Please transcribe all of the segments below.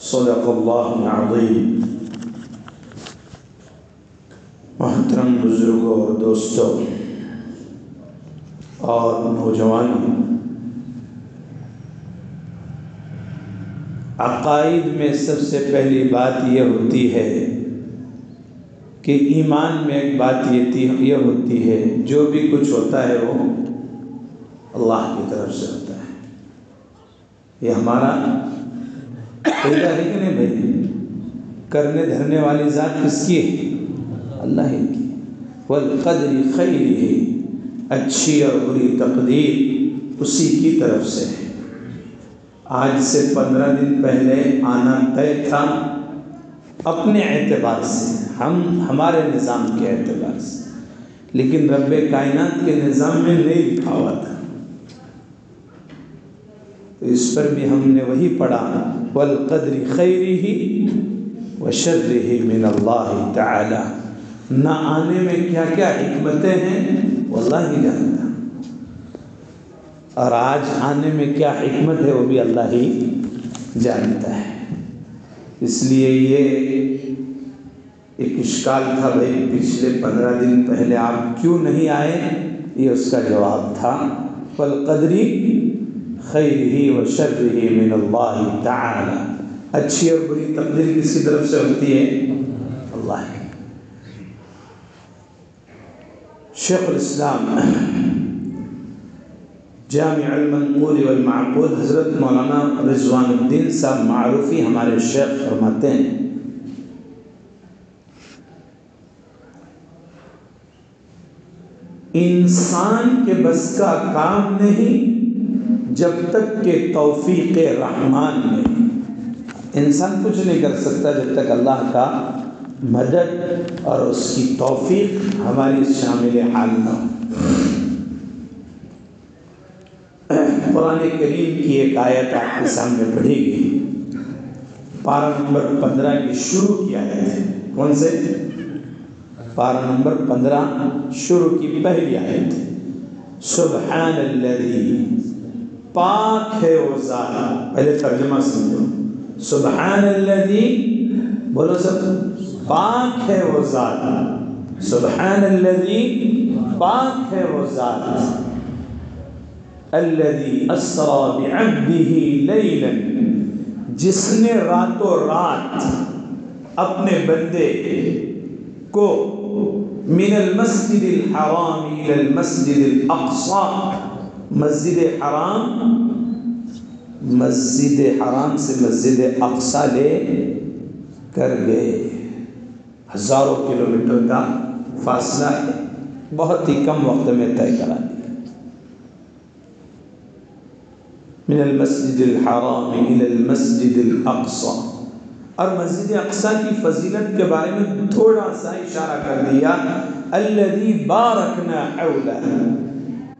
सदक अल्लाजीम महतरम बुज़ुर्गों और दोस्तों और नौजवानों अकायद में सबसे पहली बात यह होती है कि ईमान में एक बात ये यह होती है जो भी कुछ होता है वो अल्लाह की तरफ़ से होता है ये हमारा पैदा है कि नहीं भाई। करने धरने वाली ज़ात किसकी है? अल्लाह की। वल कदरी खैरी है। अच्छी और बुरी तकदीर उसी की तरफ़ से है। आज से पंद्रह दिन पहले आना तय था अपने एतबार से। हम, हमारे निज़ाम के एतबार से। लेकिन रब कायनात के निज़ाम में नहीं लिखा हुआ था। तो इस पर भी हमने वही पढ़ा, वल कदरी खैरी ही व शर्र ही मिन अल्लाह न आने में क्या क्या हमतें हैं वो अल्लाह ही जानता। और आज आने में क्या हमत है, वो भी अल्लाह ही जानता है। इसलिए ये एक इश्काल था भाई, पिछले पंद्रह दिन पहले आप क्यों नहीं आए, ये उसका जवाब था फल कदरी खैर ही व शर्र ही मिन ताला। अच्छी और बुरी तकदीर किसकी तरफ़ से होती है? अल्लाह शेख इस्लाम जामनकूल वलमाकूल हज़रत मौलाना रिजवानुद्दीन साहब मारूफ़ी हमारे शेख फरमाते हैं। इंसान के बस का काम नहीं जब तक के तौफीक रहमान में इंसान कुछ नहीं कर सकता जब तक अल्लाह का मदद और उसकी तोफ़ी हमारी शामिल हाल न कुरान करीम की एक आयत आपके सामने पढ़ी गई पारा नंबर पंद्रह की शुरू की आयत है। कौन से? पारा नंबर पंद्रह, शुरू की पहली आयत। है सुबहान पाक है वो ज़ात पहले तर्जमा समझो सुबहान बोलो सब। पाक है वो ज़ात सुबहान अल्लज़ी पाक है वो लैलन। जिसने रातों रात अपने बंदे को मिनल मस्जिदिल अक़सा मस्जिद हराम मस्जिद हराम से मस्जिद अक़सा ले कर गए। हज़ारों किलोमीटर का फासला बहुत ही कम वक्त में तय करा दिया। मिनल मस्जिद हराम मस्जिद अक़सा। और मस्जिद अक़सा की फजीलत के बारे में थोड़ा सा इशारा कर दिया, अल्लज़ी बारकना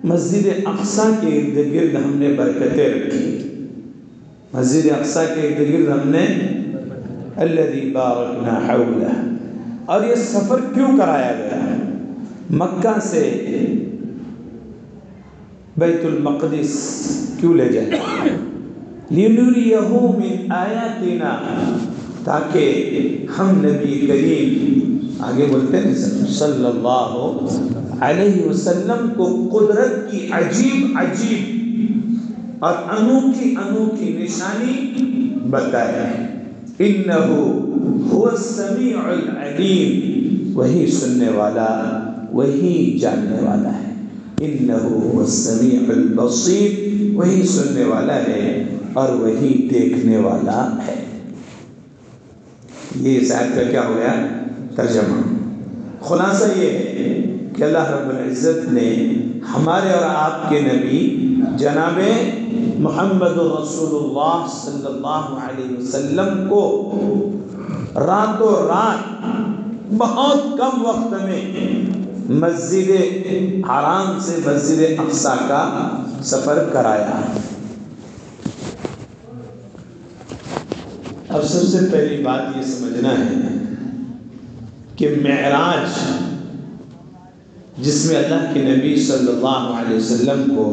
मस्जिद अक्सा के इर्द गिर्द हमने बरकतें रखी। मस्जिद अक्सा के इर्द गिर्द हमने हौला। और ये सफ़र क्यों कराया गया? मक्का से बैतुल मक़दिस क्यों ले जाए? मिन आयातिना, ताकि हम नबी करीम, आगे बोलते हैं, सल्लल्लाहु वसल्लम को कुदरत की अजीब अजीब और अनोखी अनोखी निशानी बताया इन्नहु वही सुनने वाला, वही जानने वाला है। वही सुनने वाला है और वही देखने वाला है। ये इस आयत का क्या हो गया? तर्जमा। खुलासा ये है कि अल्लाह रब्बुल इज़्ज़त ने हमारे और आपके नबी जनाब मोहम्मद सल्लल्लाहु अलैहि वसल्लम को रातों रात बहुत कम वक्त में मस्जिद हराम से मस्जिद अक्सा का सफ़र कराया। अब सबसे पहली बात ये समझना है कि महराज जिसमें अल्लाह के नबी सल्लल्लाहु अलैहि वसल्लम को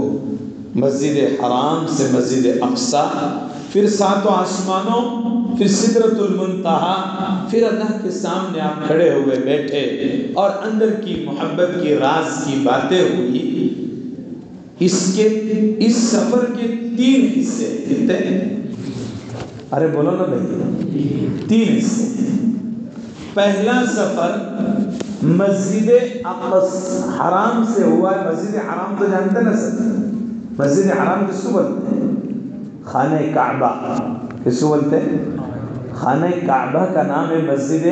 मस्जिद हराम से मस्जिद अक्सा, फिर सातों आसमानों, फिर सिदरतुल मुंतहा फिर अल्लाह के सामने आप खड़े हुए बैठे और अंदर की मोहब्बत की राज की बातें हुई। इसके, इस सफ़र के तीन हिस्से कितने अरे बोलो ना भाई। तीन हिस्से। पहला सफ़र मस्जिद हराम से हुआ है। मस्जिद हराम तो जानते ना सर? मस्जिद हराम किसको बोलते हैं? खान काबा। किसको बोलते हैं? खान काबा का नाम है मस्जिद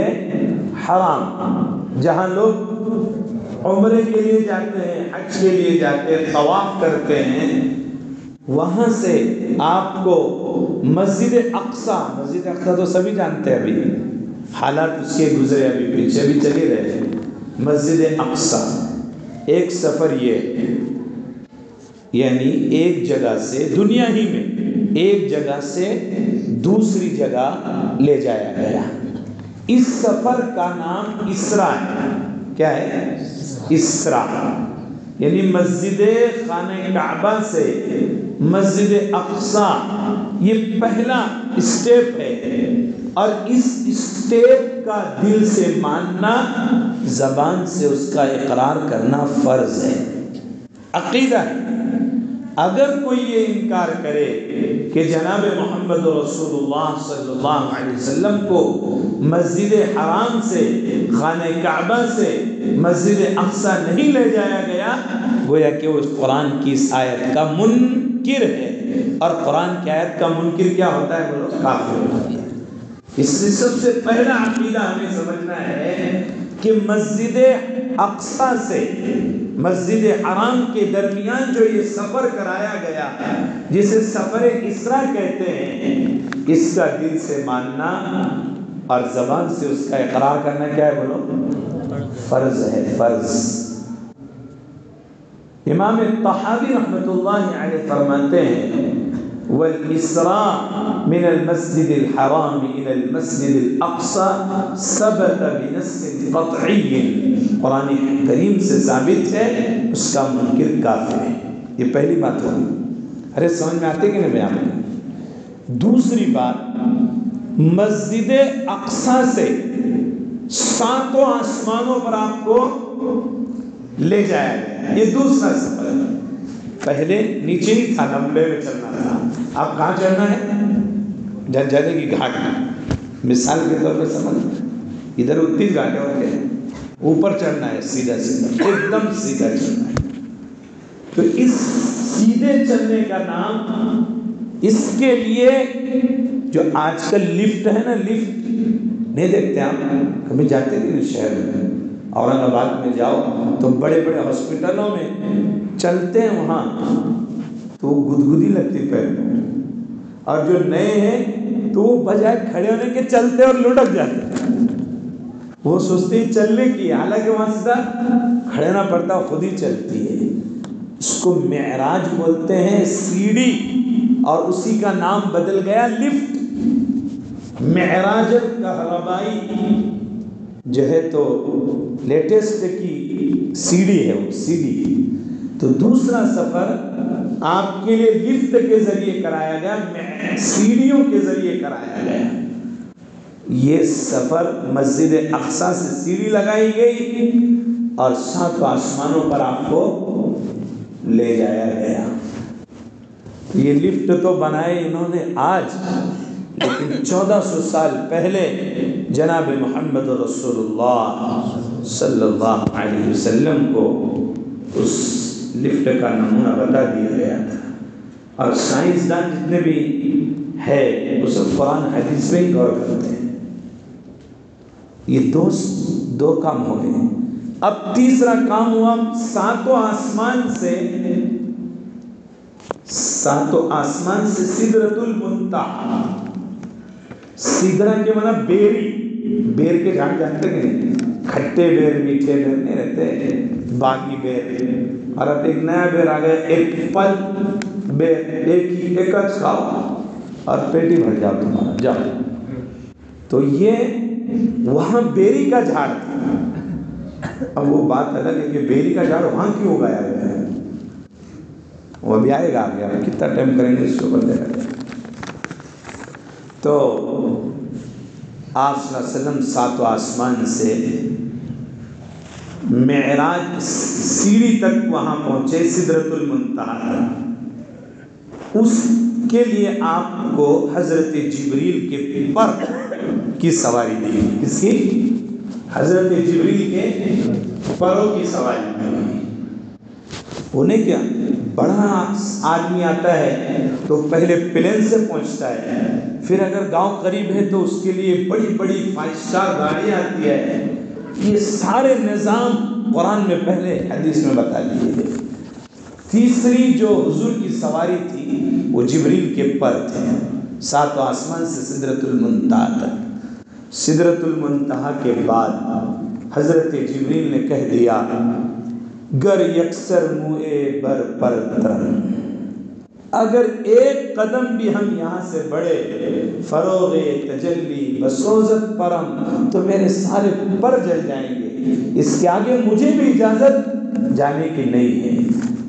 हराम। जहाँ लोग उम्र के लिए जाते हैं, हज के लिए जाते हैं, तवाफ करते हैं, वहाँ से आपको मस्जिद अक्सा मस्जिद अक्सा तो सभी जानते हैं अभी। हालात उसके गुजरे अभी पीछे भी चले रहे मस्जिद अक्सा। एक सफ़र ये, यानी एक जगह से दुनिया ही में एक जगह से दूसरी जगह ले जाया गया। इस सफ़र का नाम इसरा है। क्या है? इसरा। यानी मस्जिद खान काबा से मस्जिद अक्सा, ये पहला स्टेप है। और इस स्टेप का दिल से मानना, जबान से उसका इकरार करना फ़र्ज़ है। अकीदा है, अगर कोई ये इनकार करे कि जनाब मोहम्मद वसल्लम को मस्जिद हराम से, खान काबा से, मस्जिद अक्सा नहीं ले जाया गया, गोया कि उस कुरान की इस आयत का मुनकिर है। और कुरान की आयत का मुनकिर क्या होता है? बोलो काफिर होता है। इसलिए सबसे पहला अकीदा हमें समझना है कि मस्जिद अक्सा से, मस्जिद हराम के दरमियान जो ये सफ़र कराया गया जिसे सफ़र इसरा कहते हैं, इसका दिल से मानना और ज़बान से उसका इकरार करना क्या है बोलो? फ़र्ज़ है, फ़र्ज़। इमाम तहावी अलैह फरमाते हैं वलइसरा मिन अलमस्जिद अलहराम इला अलमस्जिद अलअक्सा सबत बिनस्स क़तई कुरान करीम से साबित है उसका मुनकिर काफिर है ये पहली बात होगी अरे समझ में आते कि नहीं बयान दूसरी बात मस्जिद अक्सा से सातों आसमानों पर आपको ले जाया गया ये दूसरा सफ़र पहले नीचे ही था लंबे में चलना था अब कहाँ चढ़ना है? झंझाने की घाट मिसाल के तौर पर समझ। इधर उतनी घाटें होते हैं। ऊपर चढ़ना है, सीधा सीधा एकदम सीधा चढ़ना है। तो इस सीधे चलने का नाम, इसके लिए जो आजकल लिफ्ट है ना, लिफ्ट, नहीं देखते आप? कभी जाते नहीं शहर में? औरंगाबाद में जाओ तो बड़े बड़े हॉस्पिटलों में चलते हैं वहाँ। तो वो गुदगुदी लगती पैर में। और जो नए हैं तो वो बजाय खड़े होने के चलते और लुढ़क जाते हैं। वो सोचते ही, चलने की हालाँकि वहाँ सीधा खड़े ना पड़ता खुद ही चलती है। इसको महराज बोलते हैं, सीढ़ी। और उसी का नाम बदल गया लिफ्ट। महराज कहरबाई जो है तो लेटेस्ट की सीढ़ी है वो, सीढ़ी। तो दूसरा सफ़र आपके लिए लिफ्ट के ज़रिए कराया गया, सीढ़ियों के ज़रिए कराया गया। ये सफ़र मस्जिद अक्सा से सीढ़ी लगाई गई और सातों आसमानों पर आपको ले जाया गया। ये लिफ्ट तो बनाए इन्होंने आज, लेकिन 1400 साल पहले जनाब मोहम्मद रसूलुल्लाह सल्लल्लाहु वसल्लम को उस लिफ्ट का नमूना बता दिया गया था। और साइंसदान जितने भी है, वो सब कुरान हदीस में ही गौर करते हैं। ये दो दो काम हो गए। अब तीसरा काम हुआ, सातों आसमान से, सातों आसमान से सिदरतुल मुंतहा। सिदरा के मतलब बेरी। बेर के झाड़ जानते नहीं? खट्टे बेर, मीठे बेर नहीं रहते। बागी बेर। एक नया बेर आ गया एक फल बेर एक ही, एक खाओ और पेटी भर जाओ तुम्हारा जाओ। तो ये वहाँ बेरी का झाड़ था। अब वो बात अलग है कि बेरी का झाड़ वहाँ क्यों उगाया गया है? वो अभी आएगा आगे। हम कितना टाइम करेंगे इसके देखा तो आप सातों आसमान से मेराज सीढ़ी तक वहाँ पहुँचे सिदरतुल मुंतहा तक उसके लिए आपको हज़रत जिब्रील के पर की सवारी दी किसकी? हज़रत जिब्रील के परों की सवारी दी उन्हें क्या? बड़ा आदमी आता है तो पहले प्लेन से पहुँचता है। फिर अगर गाँव करीब है तो उसके लिए बड़ी बड़ी फाइव स्टार गाड़ियाँ आती है। ये सारे निज़ाम कुरान में पहले हदीस में बता दिए है। तीसरी जो हुजूर की सवारी थी, वो जिब्रील के पर थे। सात आसमान से सिदरतुल मुंतहा तक। सिदरतुल मुंतहा के बाद हज़रत जिब्रील ने कह दिया, गर यक्सर मुए बर पर तरन अगर एक कदम भी हम यहाँ से बढ़े, फरोग तजल्ली बसोजत परम तो मेरे सारे पर जल जाएँगे। इसके आगे मुझे भी इजाज़त, जाने की नहीं है।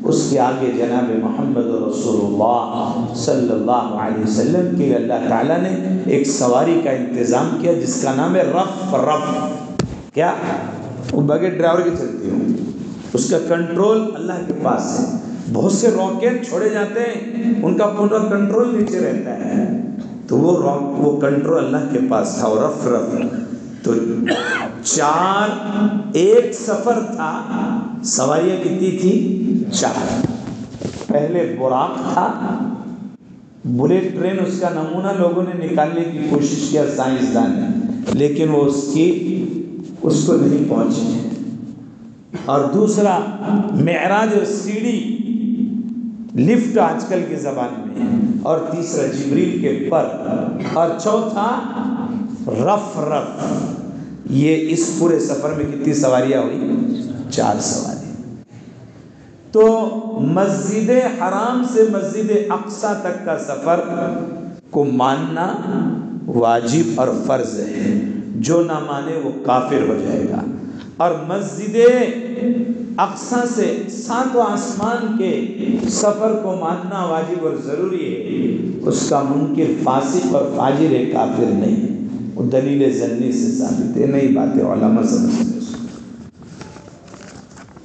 उसके आगे जनाब मोहम्मद सल्लल्लाहु अलैहि वसल्लम के अल्लाह ताला ने एक सवारी का इंतज़ाम किया, जिसका नाम है रफ रफ। क्या? वो बगैर ड्राइवर की चलती हूँ। उसका कंट्रोल अल्लाह के पास है। बहुत से रॉकेट छोड़े जाते हैं, उनका पूरा कंट्रोल नीचे रहता है। तो वो रॉक वो कंट्रोल अल्लाह के पास था और रफ रफ। तो चार, एक सफ़र था, सवारियाँ कितनी थी? चार। पहले बुराक था, बुलेट ट्रेन उसका नमूना लोगों ने निकालने की कोशिश किया, साइंसदान। ने लेकिन वो उसकी, उसको नहीं पहुँची। और दूसरा महराज सीढ़ी लिफ्ट आजकल के ज़माने में और तीसरा जिब्रील के पर। और चौथा, रफ रफ। ये इस पूरे सफ़र में कितनी सवारियाँ हुई? चार सवारी तो मस्जिद हराम से मस्जिद अक्सा तक का सफ़र को मानना वाजिब और फ़र्ज़ है। जो ना माने वो काफिर हो जाएगा। और मस्जिद अक्सा से सातों आसमान के सफ़र को मानना वाजिब और ज़रूरी है। उसका मुनकर फासिक और फाजिर है, काफिर नहीं। वो दलील जन्नी से साबित है। नई बातें ओलामा समझते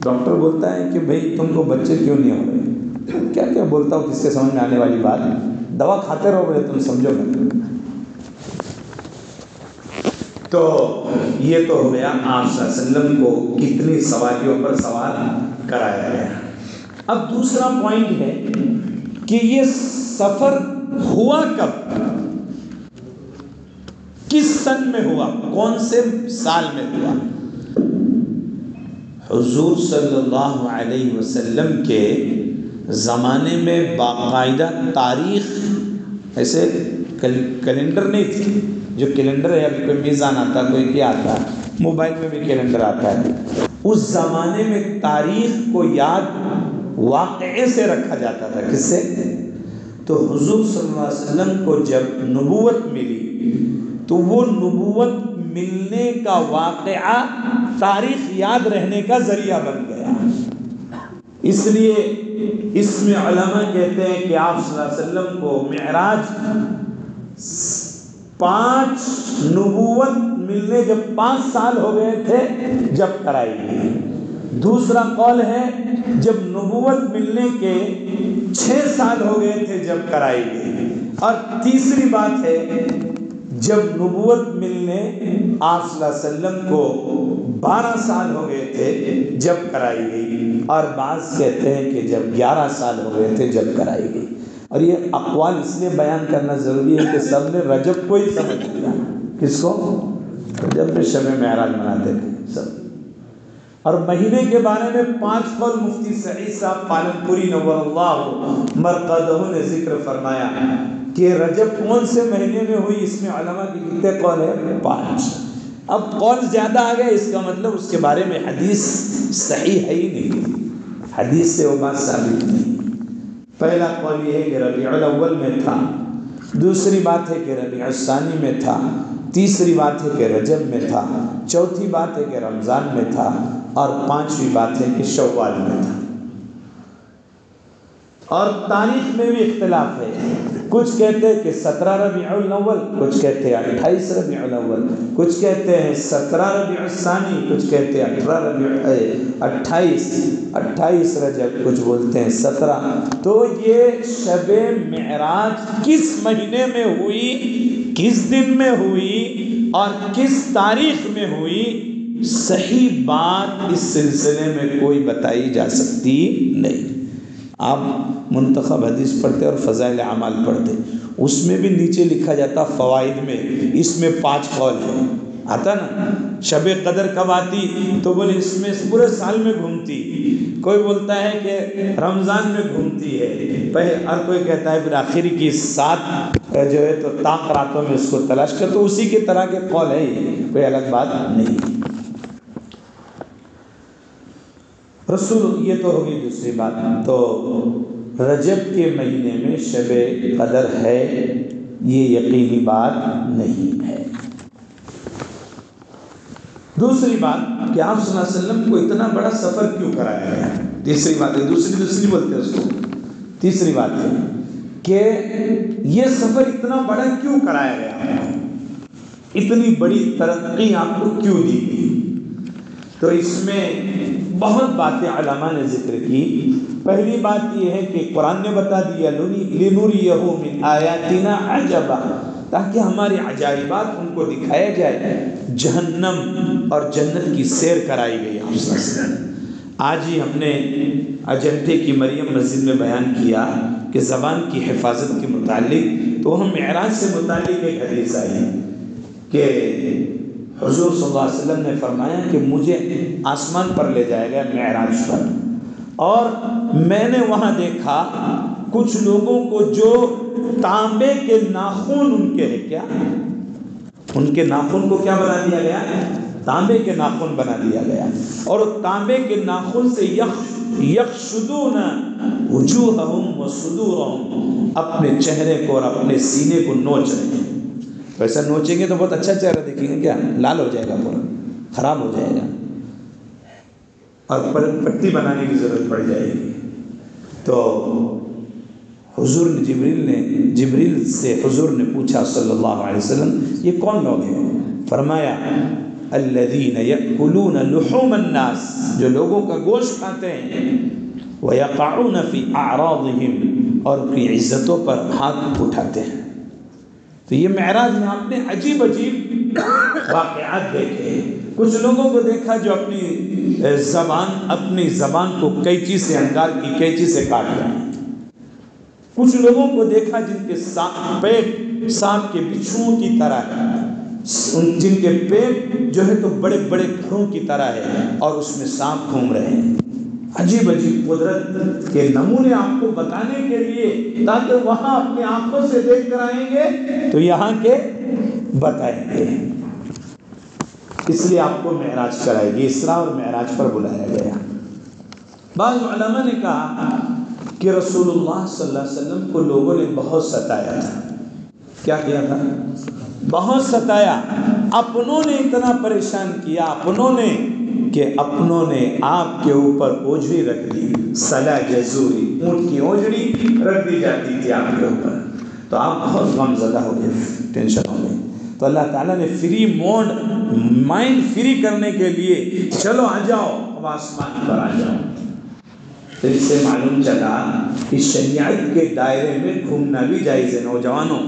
डॉक्टर बोलता है कि भाई, तुमको बच्चे क्यों नहीं हो रहे? क्या क्या बोलता हूँ, किसके समझ में आने वाली बात है? दवा खाते रहो तुम समझो मैं तो ये तो हो गया आप को कितनी सवारियों पर सवार कराया गया अब दूसरा पॉइंट है कि ये सफ़र हुआ कब? किस सन में हुआ? कौन से साल में हुआ? हुजूर सल्लल्लाहु अलैहि वसल्लम के ज़माने में बाकायदा तारीख ऐसे कैलेंडर कल, नहीं थी। जो कैलेंडर है अभी कोई मीज़ान आता है, कोई क्या आता है, मोबाइल में भी कैलेंडर आता है। उस ज़माने में तारीख को याद वाक़े से रखा जाता था। किससे? तो हुजूर वसल्लम को जब नबूवत मिली तो वो नबूवत मिलने का वाक़ तारीख याद रहने का ज़रिया बन गया। इसलिए इसमें कहते हैं कि आप वसल्लम को महराज पाँच नबूवत मिलने जब पाँच साल हो गए थे, जब कराई गई। दूसरा कौल है, जब नबूवत मिलने के छह साल हो गए थे, जब कराई गई। और तीसरी बात है, जब नबूवत मिलने आप को 12 साल हो गए थे, जब कराई गई। और बाज कहते हैं कि जब 11 साल हो गए थे, जब कराई गई। और ये अकवाल इसलिए बयान करना ज़रूरी है कि सबने रजब को ही समझ लिया। किसको? रजब में शब महराज मनाते थे, सब। और महीने के बारे में पाँच कौल मुफ्ती सईद साहब पालनपुरी नवर मरकदह ने ज़िक्र फरमाया कि रजब कौन से महीने में हुई, इसमें अलमा की कितने कौल है? पाँच। अब कौन ज़्यादा आ गया, इसका मतलब उसके बारे में हदीस सही है ही नहीं। हदीस से वो बात साबित नहीं। पहला कौल यह है कि रबी अव्वल में था। दूसरी बात है कि रबी सानी में था। तीसरी बात है कि रजब में था। चौथी बात है कि रमज़ान में था। और पांचवी बात है कि शव्वाल में था। और तारीख में भी इख्तलाफ है। कुछ कहते हैं कि सत्रह रबी अव्वल, कुछ कहते हैं अट्ठाईस रबी अव्वल, कुछ कहते हैं सत्रह रबी सानी, कुछ कहते हैं अठारह रबी अट्ठाईस अट्ठाईस रजब, कुछ बोलते हैं सत्रह। तो ये शब महराज किस महीने में हुई, किस दिन में हुई और किस तारीख में हुई, सही बात इस सिलसिले में कोई बताई जा सकती नहीं। आप मंतखब हदीस पढ़ते और फ़ज़ाइल अमाल पढ़ते। उसमें भी नीचे लिखा जाता फ़वाद में, इसमें पाँच कौल है। आता ना शब कदर कब आती? तो बोले, इसमें पूरे साल में घूमती। कोई बोलता है कि रमज़ान में घूमती है। पहले हर कोई कहता है, फिर आखिर की सात जो है तो ताक रातों में उसको तलाश कर तो उसी के तरह के कौल है कोई अलग बात नहीं। रसूल, ये तो होगी दूसरी बात। तो रजब के महीने में शब कदर है, ये यकीनी बात नहीं है। दूसरी बात, कि आप वसल्लम को इतना बड़ा सफ़र क्यों कराया गया? तीसरी बात है, दूसरी दूसरी बोलते हैं उसको। तीसरी बात है कि ये सफ़र इतना बड़ा क्यों कराया गया? इतनी बड़ी तरक्की आपको क्यों दी गई? तो इसमें बहुत बातें अलामा ने ज़िक्र की। पहली बात यह है कि कुरान ने बता दिया लिनूरी आयातिना अजबा ताकि हमारे अजाइबात उनको दिखाया जाए। जहन्नम और जन्नत की सैर कराई गई आज ही हमने अजंटे की मरियम मस्जिद में बयान किया कि ज़बान की हिफाजत के मुतालिक तो हम महराज से मुतालिक एक हदीस आई कि हजूर वसल्लम ने फरमाया कि मुझे आसमान पर ले जाएगा महराज पर। और मैंने वहाँ देखा कुछ लोगों को जो तांबे के नाखून उनके हैं क्या? उनके नाखून को क्या बना दिया गया? तांबे के नाखून बना दिया गया। और तांबे के नाखून से व अपने चेहरे को और अपने सीने को नोच रहे हैं। वैसा नोचेंगे तो बहुत अच्छा चेहरा देखेंगे क्या? लाल हो जाएगा पूरा खराब हो जाएगा। और पट्टी बनाने की ज़रूरत पड़ जाएगी। तो हुजूर ने जिब्रील ने जिब्रील से हुजूर ने पूछा सल्लल्लाहु अलैहि वसल्लम ये कौन लोग हैं? फरमाया अल्लदीन यकुलून लुहुम अन्नास जो लोगों का गोश्त खाते हैं व यक़ाउन फ़ी अरादिहिम और उनकी इज़्ज़तों पर हाथ उठाते हैं। तो ये महराज में आपने अजीब अजीब वाक़ात देखे कुछ लोगों को देखा जो अपनी ज़बान अपनी ज़बान को कैची से अंगार की कैची से काट रहे हैं। कुछ लोगों को देखा जिनके पेट सांप के बिच्छुओं की तरह है। उन, जिनके पेट जो है तो बड़े बड़े घरों की तरह है और उसमें सांप घूम रहे हैं। अजीब अजीब कुदरत के नमूने आपको बताने के लिए, ताकि वहाँ अपनी आँखों से देख कर आएँगे तो यहाँ के बताएँगे। इसलिए आपको महराज कराएगी, इसरा और महराज पर बुलाया गया। बाद ने कहा कि रसूलुल्लाह सल्लल्लाहु अलैहि वसल्लम को लोगों ने बहुत सताया था। क्या किया था? बहुत सताया। अपनों ने इतना परेशान किया, अपनों ने कि अपनों ने आपके ऊपर ओझड़ी रख दी सला जजूरी ऊँट की ओझड़ी रख दी जाती थी आपके ऊपर। तो आप बहुत गमजदा हो गए, टेंशन हो तो अल्लाह ताला ने फ्री मोड, माइंड फ्री करने के लिए, चलो आ जाओ, अब आसमान पर आ जाओ। तो इससे मालूम चला कि शरीयत के दायरे में घूमना भी जायज़ है, नौजवानों।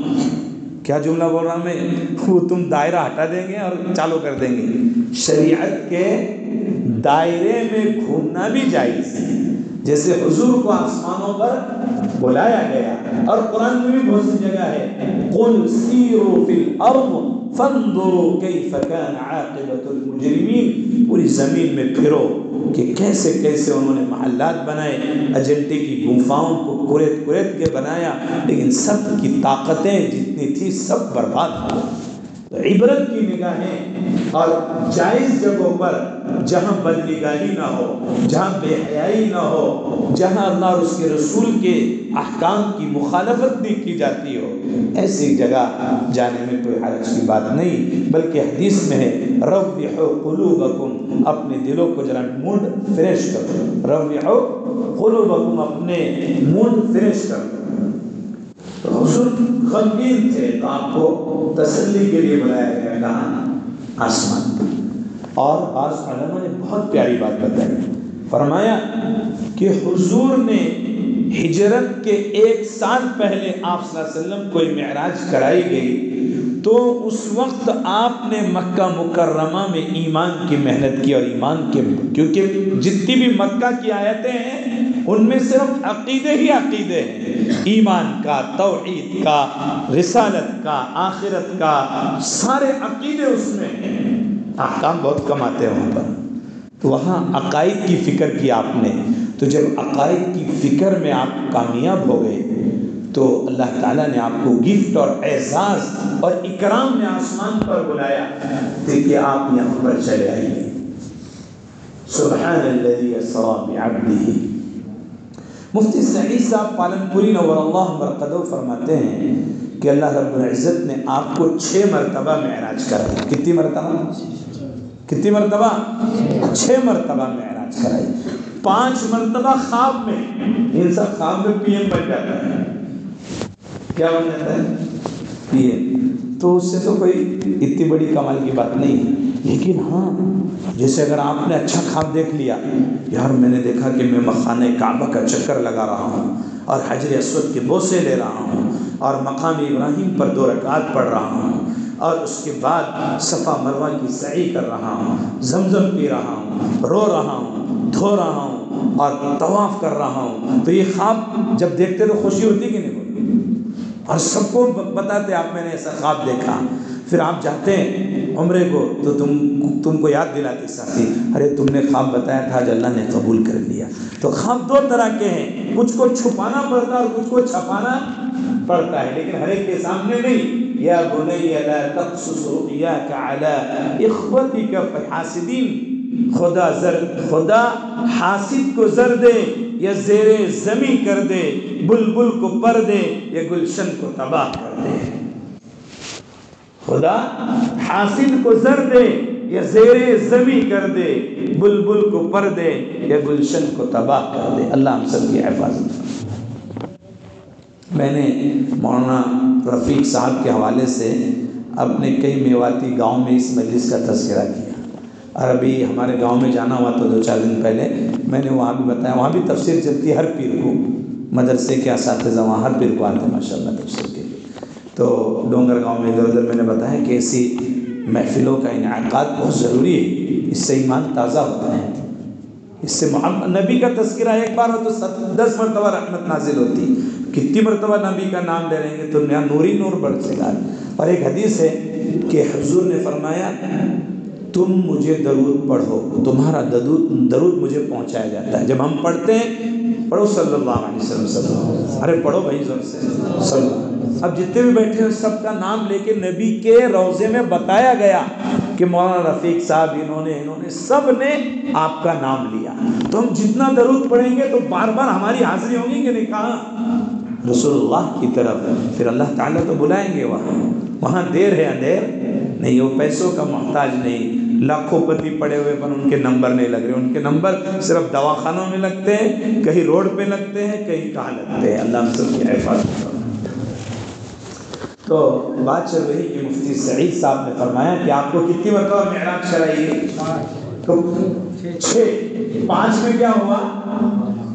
क्या जुमला बोल रहा हूँ मैं? वो तुम दायरा हटा देंगे और चालू कर देंगे। शरीयत के दायरे में घूमना भी जायज़ है। जैसे हुजूर को आसमानों पर बुलाया गया, और कुरान में भी बहुत सी जगह है। फंदुरु कैफ कान आकिबतुल मुजरिमीन। पूरी ज़मीन में फिरो कि कैसे कैसे उन्होंने महल्लात बनाए अजंटे की गुफाओं को कुरेत कुरेत के बनाया, लेकिन सब की ताकतें जितनी थी सब बर्बाद हो इबरत की निगाहें और जायज़ जगहों पर जहाँ बदनिगाही ना हो, जहाँ बेहयाई ना हो, जहाँ अल्लाह और उसके रसूल के अहकाम की मुखालफत नहीं की जाती हो, ऐसी जगह जाने में कोई हरज की बात नहीं, बल्कि हदीस में है रव्यकुम अपने दिलों को जरा मूड फ्रेश करो। रव्यकुम अपने मूड फ्रेश करो। तो हुजूर गमगीन थे तो आपको तसल्ली के लिए बुलाया गया कहा आसमान और आज ने बहुत प्यारी बात बताई। फरमाया कि हुजूर ने हिजरत के एक साल पहले आप को महराज कराई गई तो उस वक्त आपने मक्का मुकर्रमा में ईमान की मेहनत की और ईमान के, क्योंकि जितनी भी मक्का की आयतें हैं उनमें सिर्फ़ अकीदे ही अकीदे हैं। ईमान का, तोहद का, रिसालत का, आखिरत का, सारे अकीदे उसमें अहकाम बहुत कम आते हैं वहाँ पर। तो वहाँ अकायद की फ़िक्र की आपने। तो जब अकायद की फ़िक्र में आप कामयाब हो गए तो अल्लाह ताला ने आपको गिफ्ट और एजाज़ और इकराम में आसमान पर बुलाया। देखिए, आप यहाँ पर चले आइए। सुबहान मुफ्ती सईद साहब पालनपुरी नवर फरमाते हैं कि अल्लाह रब्बुल इज़्ज़त ने आपको छः मरतबा महराज कराई कितनी मरतबा? कितनी मरतबा? छः मरतबा महराज कराई पाँच मरतबा ख्वाब में इंसान ख्वाब में पीएम बन जाता है। क्या बन जाता है? ये तो उससे तो कोई इतनी बड़ी कमाल की बात नहीं लेकिन हाँ जैसे अगर आपने अच्छा खाब देख लिया, यार मैंने देखा कि मैं मखान काबा का चक्कर लगा रहा हूँ, और हजर असवद के बोसे ले रहा हूँ, और मकाम इब्राहिम पर दो रकात पढ़ रहा हूँ, और उसके बाद सफ़ा मरवा की सही कर रहा हूँ, जमजम पी रहा हूँ, रो रहा हूँ, धो रहा हूँ, और तवाफ़ कर रहा हूँ तो ये ख्वाब जब देखते तो खुशी होती कि नहीं और सबको बताते, आप मैंने ऐसा ख्वाब देखा। फिर आप जाते हैं उम्र को तो तुम, तुमको याद दिलाते साथी, अरे तुमने ख्वाब बताया था अल्लाह ने कबूल कर लिया। तो ख्वाब दो तरह के हैं, कुछ को छुपाना पड़ता है और कुछ को छपाना पड़ता है, लेकिन हर एक के सामने नहीं। या बुनैया का हासिदीन खुदा जर, खुदा हासिद को जर दे, या जेरे जमी कर दे, बुलबुल को पर दे, या गुलशन को तबाह कर दे। खुदा, हासिल को जर दे, या जेरे जमी कर दे, बुलबुल को पर दे, या गुलशन को तबाह कर दे। अल्लाह हम सब की हिफाजत मैंने मौलाना रफ़ीक साहब के हवाले से अपने कई मेवाती गाँव में इस मजलिस का तस्करा किया। और अभी हमारे गाँव में जाना हुआ तो दो चार दिन पहले मैंने वहाँ भी बताया। वहाँ भी तफसीर चलती है, हर पीर को, मदरसे के इस वहाँ हर पीर को आते माशा तफसीर तो डोंगर गाँव में इधर उधर मैंने बताया कि ऐसी महफिलों का इनका बहुत ज़रूरी है। इससे ईमान ताज़ा होता है। इससे नबी का तस्करा एक बार हो तो सत, दस मरतबा रहमत नाजिल होती। कितनी मरतबा नबी का नाम ले रहेंगे तो नया नूरी नूर बढ़ सका और एक हदीस है कि हजूर ने फरमाया, तुम मुझे दरूद पढ़ो, तुम्हारा दरूद दरूद मुझे पहुँचाया जाता है। जब हम पढ़ते हैं पढ़ो सल्लल्लाहु अलैहि वसल्लम। अरे पढ़ो भाई ज़ोर से। अब जितने भी बैठे हैं सबका नाम लेके नबी के रोज़े में बताया गया कि मौलाना रफ़ीक साहब, इन्होंने इन्होंने सबने आपका नाम लिया। तो हम जितना दरूद पढ़ेंगे तो बार बार हमारी हाजिरी होगी कि नहीं? कहा? रसोल्लाह की तरफ़। फिर अल्लाह ताला तो बुलाएँगे वहाँ। वहाँ देर है, अंधेर? नहीं, वो पैसों का मोहताज नहीं। लाखों पति पड़े हुए पर उनके नंबर नहीं लग रहे। उनके नंबर सिर्फ़ दवाखानों में लगते हैं, कहीं रोड पे लगते हैं, कहीं कहाँ लगते हैं। अल्लाह सब की हिफाजत तो बात चल रही कि मुफ्ती सईद साहब ने फरमाया कि आपको कितनी मरतबा महराज कराइए तो छः पाँच में क्या हुआ?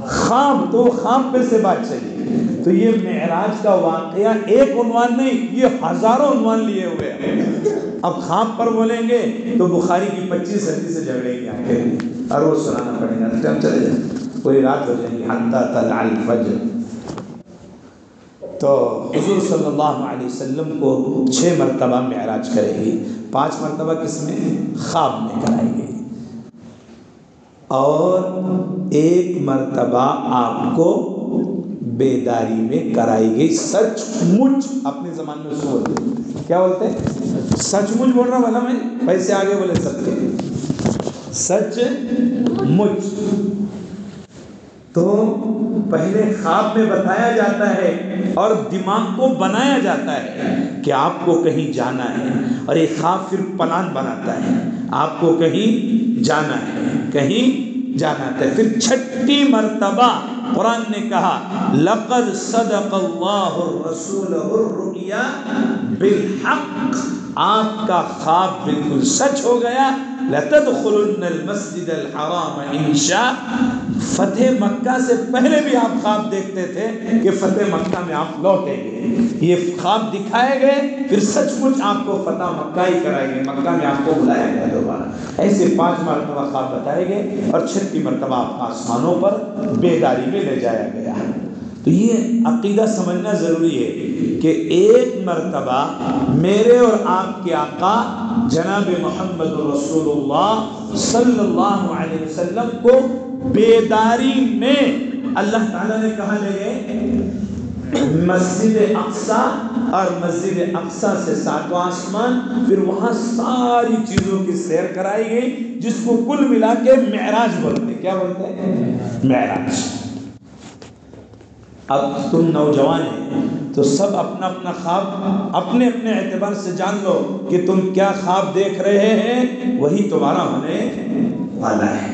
खाम तो खाम पे से बात चली। तो ये मेराज का वाकया एक उनवान नहीं, ये हज़ारों उनवान लिए हुए हैं। अब खाब पर बोलेंगे तो बुखारी की पच्चीस हदी से झगड़ेंगे आखिर और वो सुनाना पड़ेगा टाइम चले जाए। पूरी रात हो जाएगी, हत्ता तल फजर। तो हजूर सल्लल्लाहु अलैहि को छः मरतबा महराज करेगी। पाँच मरतबा किसमें? ख्वाब में कराई और एक मरतबा आपको बेदारी में कराई गई। सचमुच अपने ज़माने में बोलते क्या बोलते हैं? सचमुच बोल रहा भला मैं पैसे आगे बोले सबके सच मुच तो पहले ख्वाब में बताया जाता है और दिमाग को बनाया जाता है कि आपको कहीं जाना है और एक ख्वाब फिर प्लान बनाता है। आपको कहीं जाना है, कहीं जाना है। फिर छठी मरतबा कुरान ने कहा, लकद सदक़ल्लाहुर्रसूलुर्रुया बिलहक आपका ख्वाब बिल्कुल सच हो गया। फतेह मक्का से पहले भी आप ख्वाब देखते थे कि फतेह मक्का में आप लौटेंगे। ये ख्वाब दिखाए गए, फिर सचमुच आपको फतेह मक्का ही कराएँगे। मक्का में आपको बुलाया गया दोबारा। ऐसे पाँच मरतबा ख्वाब बताए गए और छठी मरतबा आपको आसमानों पर बेदारी में ले जाया गया। तो ये अकीदा समझना ज़रूरी है कि एक मरतबा मेरे और आपके आका जनाब मोहम्मद वसल्लम को बेदारी में अल्लाह ताला ने कहा ले गए, मस्जिद अक्सा और मस्जिद अक्सा से सातवां आसमान, फिर वहाँ सारी चीज़ों की सैर कराई गई, जिसको कुल मिला के महराज बोलते क्या बोलते हैं? महराज अब तुम नौजवान हैं तो सब अपना अपना ख्वाब, अपने अपने एतबार से जान लो कि तुम क्या ख्वाब देख रहे हैं, वही तुम्हारा होने वाला है।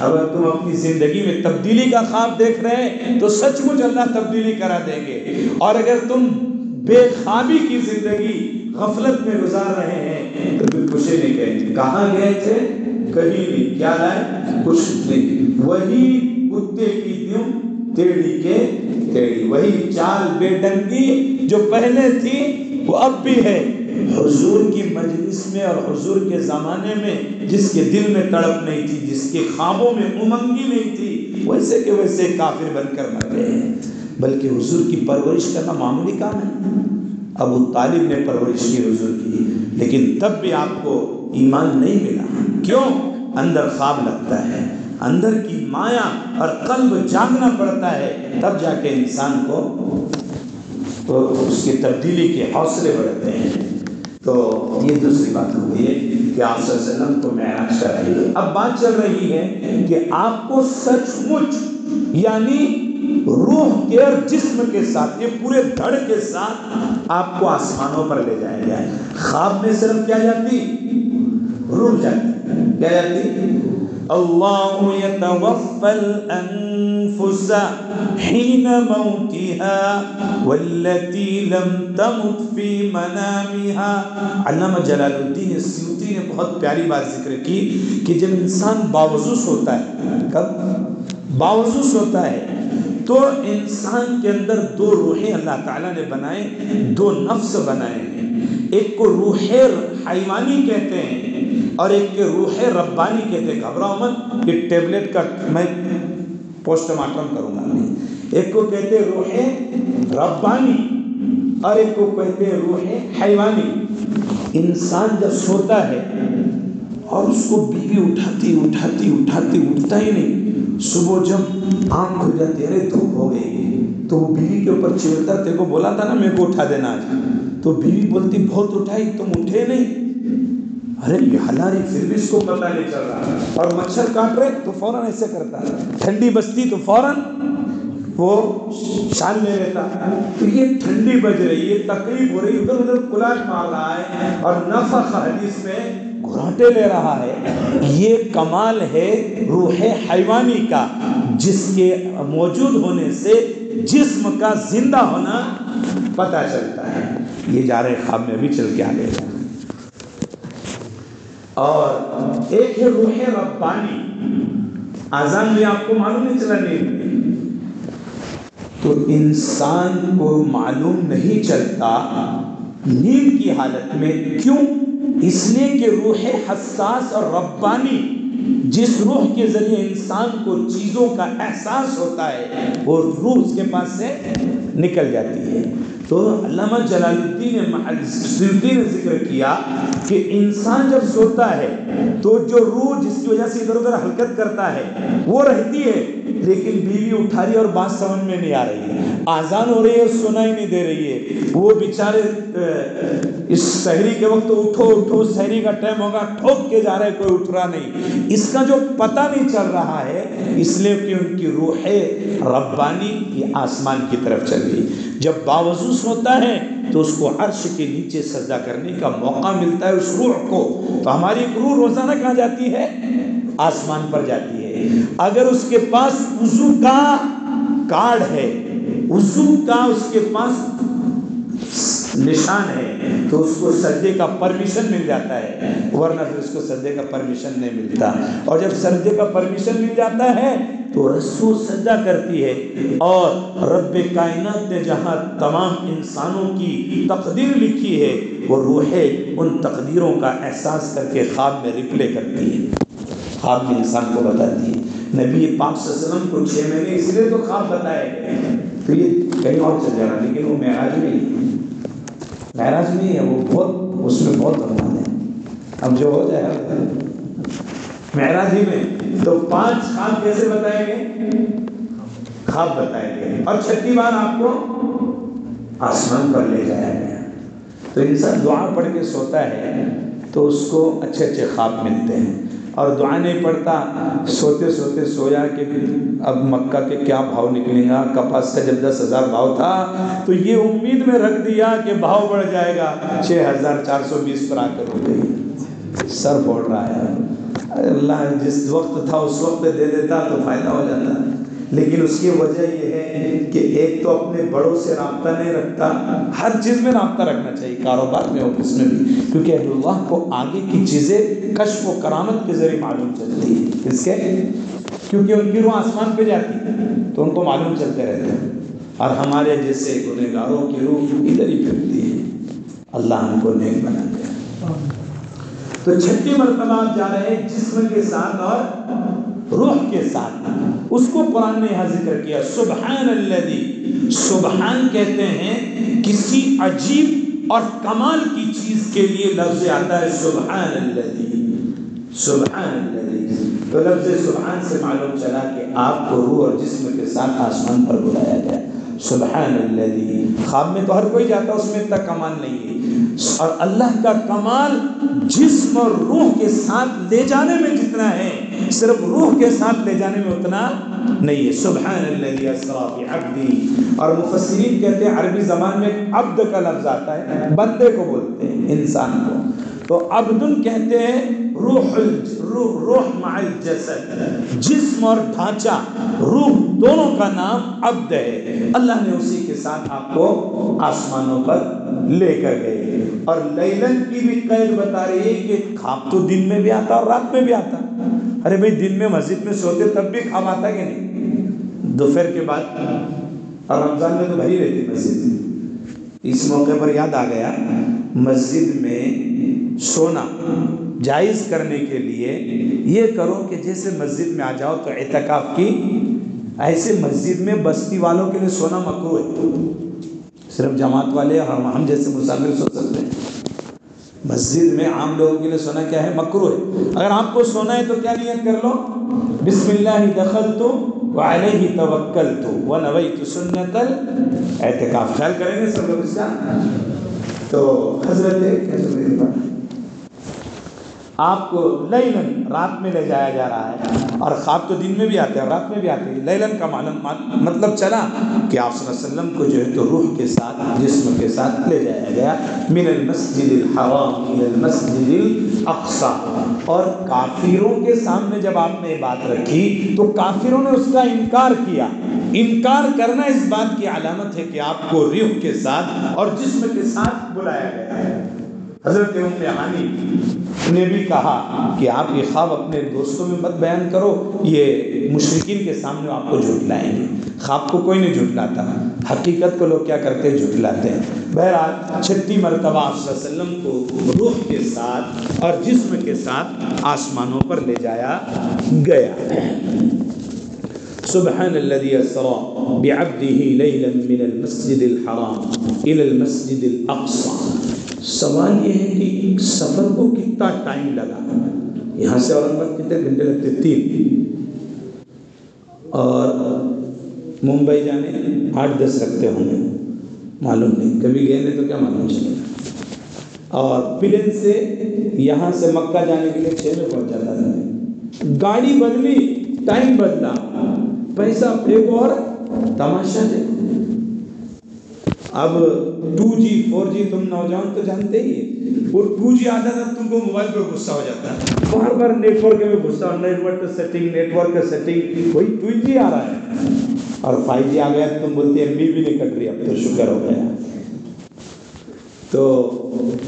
अगर तुम अपनी ज़िंदगी में तब्दीली का ख्वाब देख रहे हैं तो सचमुच अल्लाह तब्दीली करा देंगे। और अगर तुम बेखाबी की ज़िंदगी गफलत में गुजार रहे हैं तो फिर कुछ नहीं कहेंगे। कहाँ गए थे? कहीं भी। क्या लाए? कुछ नहीं। वही कुत्ते की द्यूं टेढ़ी के टेढ़ी वही चाल बेडंगी जो पहले थी, वो अब भी है। हुजूर की मजलिस में और हुजूर के ज़माने में जिसके दिल में तड़प नहीं थी, जिसके ख्वाबों में उमंगी नहीं थी, वैसे के वैसे काफिर बनकर मर गए हैं। बल्कि हुजूर की परवरिश करना मामूली काम है। अबू तालिब ने परवरिश की हुजूर की, लेकिन तब भी आपको ईमान नहीं मिला। क्यों? अंदर ख्वाब लगता है। अंदर की माया और कल्ब जागना पड़ता है, तब जाके इंसान को तो उसकी तब्दीली के हौसले बढ़ते हैं। तो ये दूसरी बात हो गई है कि आप वसल्लम को महराज कराइए अब बात चल रही है कि आपको सचमुच, यानी रूह के और जिस्म के साथ, ये पूरे धड़ के साथ आपको आसमानों पर ले जाया जाए। ख्वाब में सिर्फ़ क्या जाती? रूह जाती। क्या जाती? अल्लाह यतवफ़ल अनफुस हिन मौतिहा वल्लती लम तमुत फ़ी मनामिहा अल्लामा जलालुद्दीन स्यूती ने बहुत प्यारी बात ज़िक्र की कि जब इंसान बावजूस होता है, कब? बावजूस होता है तो इंसान के अंदर दो रूहें अल्लाह ताला ने बनाए, दो नफ्स बनाए हैं। एक को रूह हैवानी कहते हैं और एक के रूह रब्बानी कहते घबराओ मत कि टेबलेट का मैं पोस्टमार्टम करूँगा। नहीं एक को कहते रूह रब्बानी और एक को कहते रूह हैवानी। इंसान जब सोता है और उसको बीवी उठाती उठाती उठाती, उठता ही नहीं, सुबह जब आँख खुल जाती अरे धूप हो गई। तो वो बीवी के ऊपर चिड़ता तेरे को बोला था ना मेरे को उठा देना आज। तो बीवी बोलती, बहुत उठाई, तुम उठे नहीं। अरे हला रही फिर भी इसको पता नहीं चल रहा और मच्छर काट रहे तो फ़ौरन ऐसे करता है। ठंडी बजती तो फ़ौरन वो शान ले लेता तो ये ठंडी बज रही है, तकलीफ़ हो रही उधर उधर कुलाट मार रहा है और नफक हदीस में घुराटे ले रहा है। ये कमाल है रूह हैवानी का, जिसके मौजूद होने से जिस्म का ज़िंदा होना पता चलता है। ये जा रहे ख्वाब में भी चल के आ गए और एक है रूह रब्बानी। आजान भी आपको मालूम नहीं चला नहीं। तो इंसान को मालूम नहीं चलता नींद की हालत में क्यों? इसलिए कि रूह हसास और रब्बानी, जिस रूह के ज़रिए इंसान को चीज़ों का एहसास होता है, वो रूह उसके पास से निकल जाती है। तो अल्लामा जलालुद्दीन ने ज़िक्र किया कि इंसान जब सोता है तो जो रूह जिसकी वजह से इधर उधर हरकत करता है, वो रहती है। लेकिन बीवी उठा रही और बात समझ में नहीं आ रही है। आजान हो रही है सुना ही नहीं दे रही है। वो बेचारे इस शहरी के वक्त उठो उठो, शहरी का टाइम होगा, ठोक के जा रहे कोई उठ रहा नहीं। इसका जो पता नहीं चल रहा है, इसलिए कि उनकी रूह है रब्बानी ये आसमान की तरफ़ चल गई जब बावजूद होता है तो उसको अर्श के नीचे सजा करने का मौका मिलता है उस रूह को। तो हमारी रूह रोज़ाना कहाँ जाती है? आसमान पर जाती है। अगर उसके पास उजू का कार्ड है, उजू का उसके पास निशान है तो उसको सज्जे का परमिशन मिल जाता है, वरना फिर उसको सज्जे का परमिशन नहीं मिलता। और जब सज्जे का परमिशन मिल जाता है तो रसू सज्जा करती है, और रब कायनात ने जहाँ तमाम इंसानों की तकदीर लिखी है, वो रूहें उन तकदीरों का एहसास करके ख्वाब में रिप्ले करती है। ख्वाब इंसान को बताती है। नबी पाक वसल्लम को छः महीने इसलिए तो ख्वाब बताए गए तो ये कहीं और चल जाना लेकिन वो महराज में महराज में है वो बहुत, उसमें बहुत अरमान है। अब जो हो जाए महराज ही में। तो पाँच खाब कैसे बताए गए? खाब बताए गए और छठी बार आपको आसमान पर ले जाया गया। तो इंसान दुआ पढ़ के सोता है तो उसको अच्छे अच्छे ख्वाब मिलते हैं। और दुआ नहीं पड़ता। सोते सोते सोया कि अब मक्का के क्या भाव निकलेगा? कपास का जब दस हज़ार भाव था तो ये उम्मीद में रख दिया कि भाव बढ़ जाएगा। छः हज़ार चार सौ बीस पर आकर हो गई। सर फोड़ रहा है। अल्लाह जिस वक्त था, उस वक्त दे देता तो फ़ायदा हो जाता। लेकिन उसकी वजह यह है कि एक तो अपने बड़ों से रबता नहीं रखता, हर चीज़ में रबता रखना चाहिए, कारोबार में, ऑफ़िस में भी। क्योंकि अल्लाह को आगे की चीज़ें, कश्फ व करामत के ज़रिए मालूम चलती है। इसके क्योंकि उनकी रूह आसमान पे जाती है तो उनको मालूम चलते रहते हैं। और हमारे जैसे गुनहगारों की रूह इधर ही फिरती है। अल्लाह हमको नेक बना दे तो छठी मरतबा आप जा रहे हैं जिस्म के साथ और रूह के साथ। उसको कुरान ने यहाँ ज़िक्र किया सुबहान अल्लदी सुबहान कहते हैं, किसी अजीब और कमाल की चीज़ के लिए लफ्ज आता है सुबहान अल्लदी सुबहान तो लफ्ज सुबहान से मालूम चला कि आपको रूह और जिस्म के साथ आसमान पर बुलाया गया। सुबहान ख्वाब में तो हर कोई जाता है, उसमें इतना कमाल नहीं है। और अल्लाह का कमाल जिस्म और रूह के साथ ले जाने में जितना है, सिर्फ़ रूह के साथ ले जाने में उतना नहीं है। सुबहान अब्दी। और मुफसरीन कहते हैं, अरबी ज़बान में अब्द का लफ्ज़ आता है, बंदे को बोलते हैं, इंसान को। तो अब्दुल कहते हैं रूह रूह रूह माल जसद। जिस्म और ढांचा, रूह दोनों का नाम अब्द है। अल्लाह ने उसी के साथ आपको आसमानों पर लेकर गए और लैलन की भी कैद बता रही है कि खाब तो दिन में भी आता और रात में भी आता। अरे भाई, दिन में मस्जिद में सोते तब भी खाब आता कि नहीं? दोपहर के बाद और रमज़ान में तो भरी रहती मस्जिद। इस मौके पर याद आ गया, मस्जिद में सोना जायज़ करने के लिए ये करो कि जैसे मस्जिद में आ जाओ तो एतकाफ़ की, ऐसे मस्जिद में बस्ती वालों के लिए सोना मकरू है। सिर्फ़ जमात वाले हम हम जैसे मुसाफिर सो सकते हैं। मस्जिद में आम लोगों के लिए सोना क्या है? मकरू है। अगर आपको सोना है तो क्या नियत कर लो? बिस्मिल्लाह दखल तो वाले ही तवक्कल तो व नवई तो सुन्नतल। एहतिकाफ ख्याल करेंगे सब लोग इसका? तो हज़रत आपको लैलन रात में ले जाया जा रहा है। और ख्वाब तो दिन में भी आते हैं रात में भी आते हैं। लैलन का मालूम मतलब चला कि आप वसल्लम को जो है तो रूह के साथ, जिस्म के साथ ले जाया गया। मिनल मस्जिद मस्जिद अक्सा। और काफिरों के सामने जब आपने बात रखी तो काफिरों ने उसका इनकार किया। इनकार करना इस बात की अलामत है कि आपको रूह के साथ और जिस्म के साथ बुलाया गया है। हज़रत हानी ने भी कहा कि आप ये ख्वाब अपने दोस्तों में मत बयान करो, ये मुशरकिन के सामने आपको झुटलाएँगे। ख्वाब को कोई नहीं झुटलाता। हकीकत को लोग क्या करते हैं? झुटलाते हैं। बहरहाल, छठी मरतबा वसल्लम को रूह के साथ और जिस्म के साथ आसमानों पर ले जाया गया। सुबहान असरा बिअब्दिही लैलन मिनल मस्जिदिल हराम इलल मस्जिदिल अक्सा। सवाल ये है कि सफ़र को कितना टाइम लगा? यहाँ से औरंगाबाद कितने घंटे लगते? तीन। और मुंबई जाने आठ, दस लगते होंगे। मालूम नहीं। कभी गए नहीं तो क्या मालूम चलेगा? और प्लेन से यहाँ से मक्का जाने के लिए छः में पहुँच जाता था। गाड़ी बदली टाइम बदला। पैसा फेंको और तमाशा देखो। अब टू जी फोर जी तुम नौजवान तो जानते ही वो टू जी आता था, तुमको मोबाइल पर गुस्सा हो जाता। है बार बार नेटवर्क में गुस्सा नेटवर्क सेटिंग नेटवर्क सेटिंग वही टू आ रहा है। और फाइव आ गया तो तुम बोलते एम बी भी नहीं कट रही, अब तो शुक्र हो गया। तो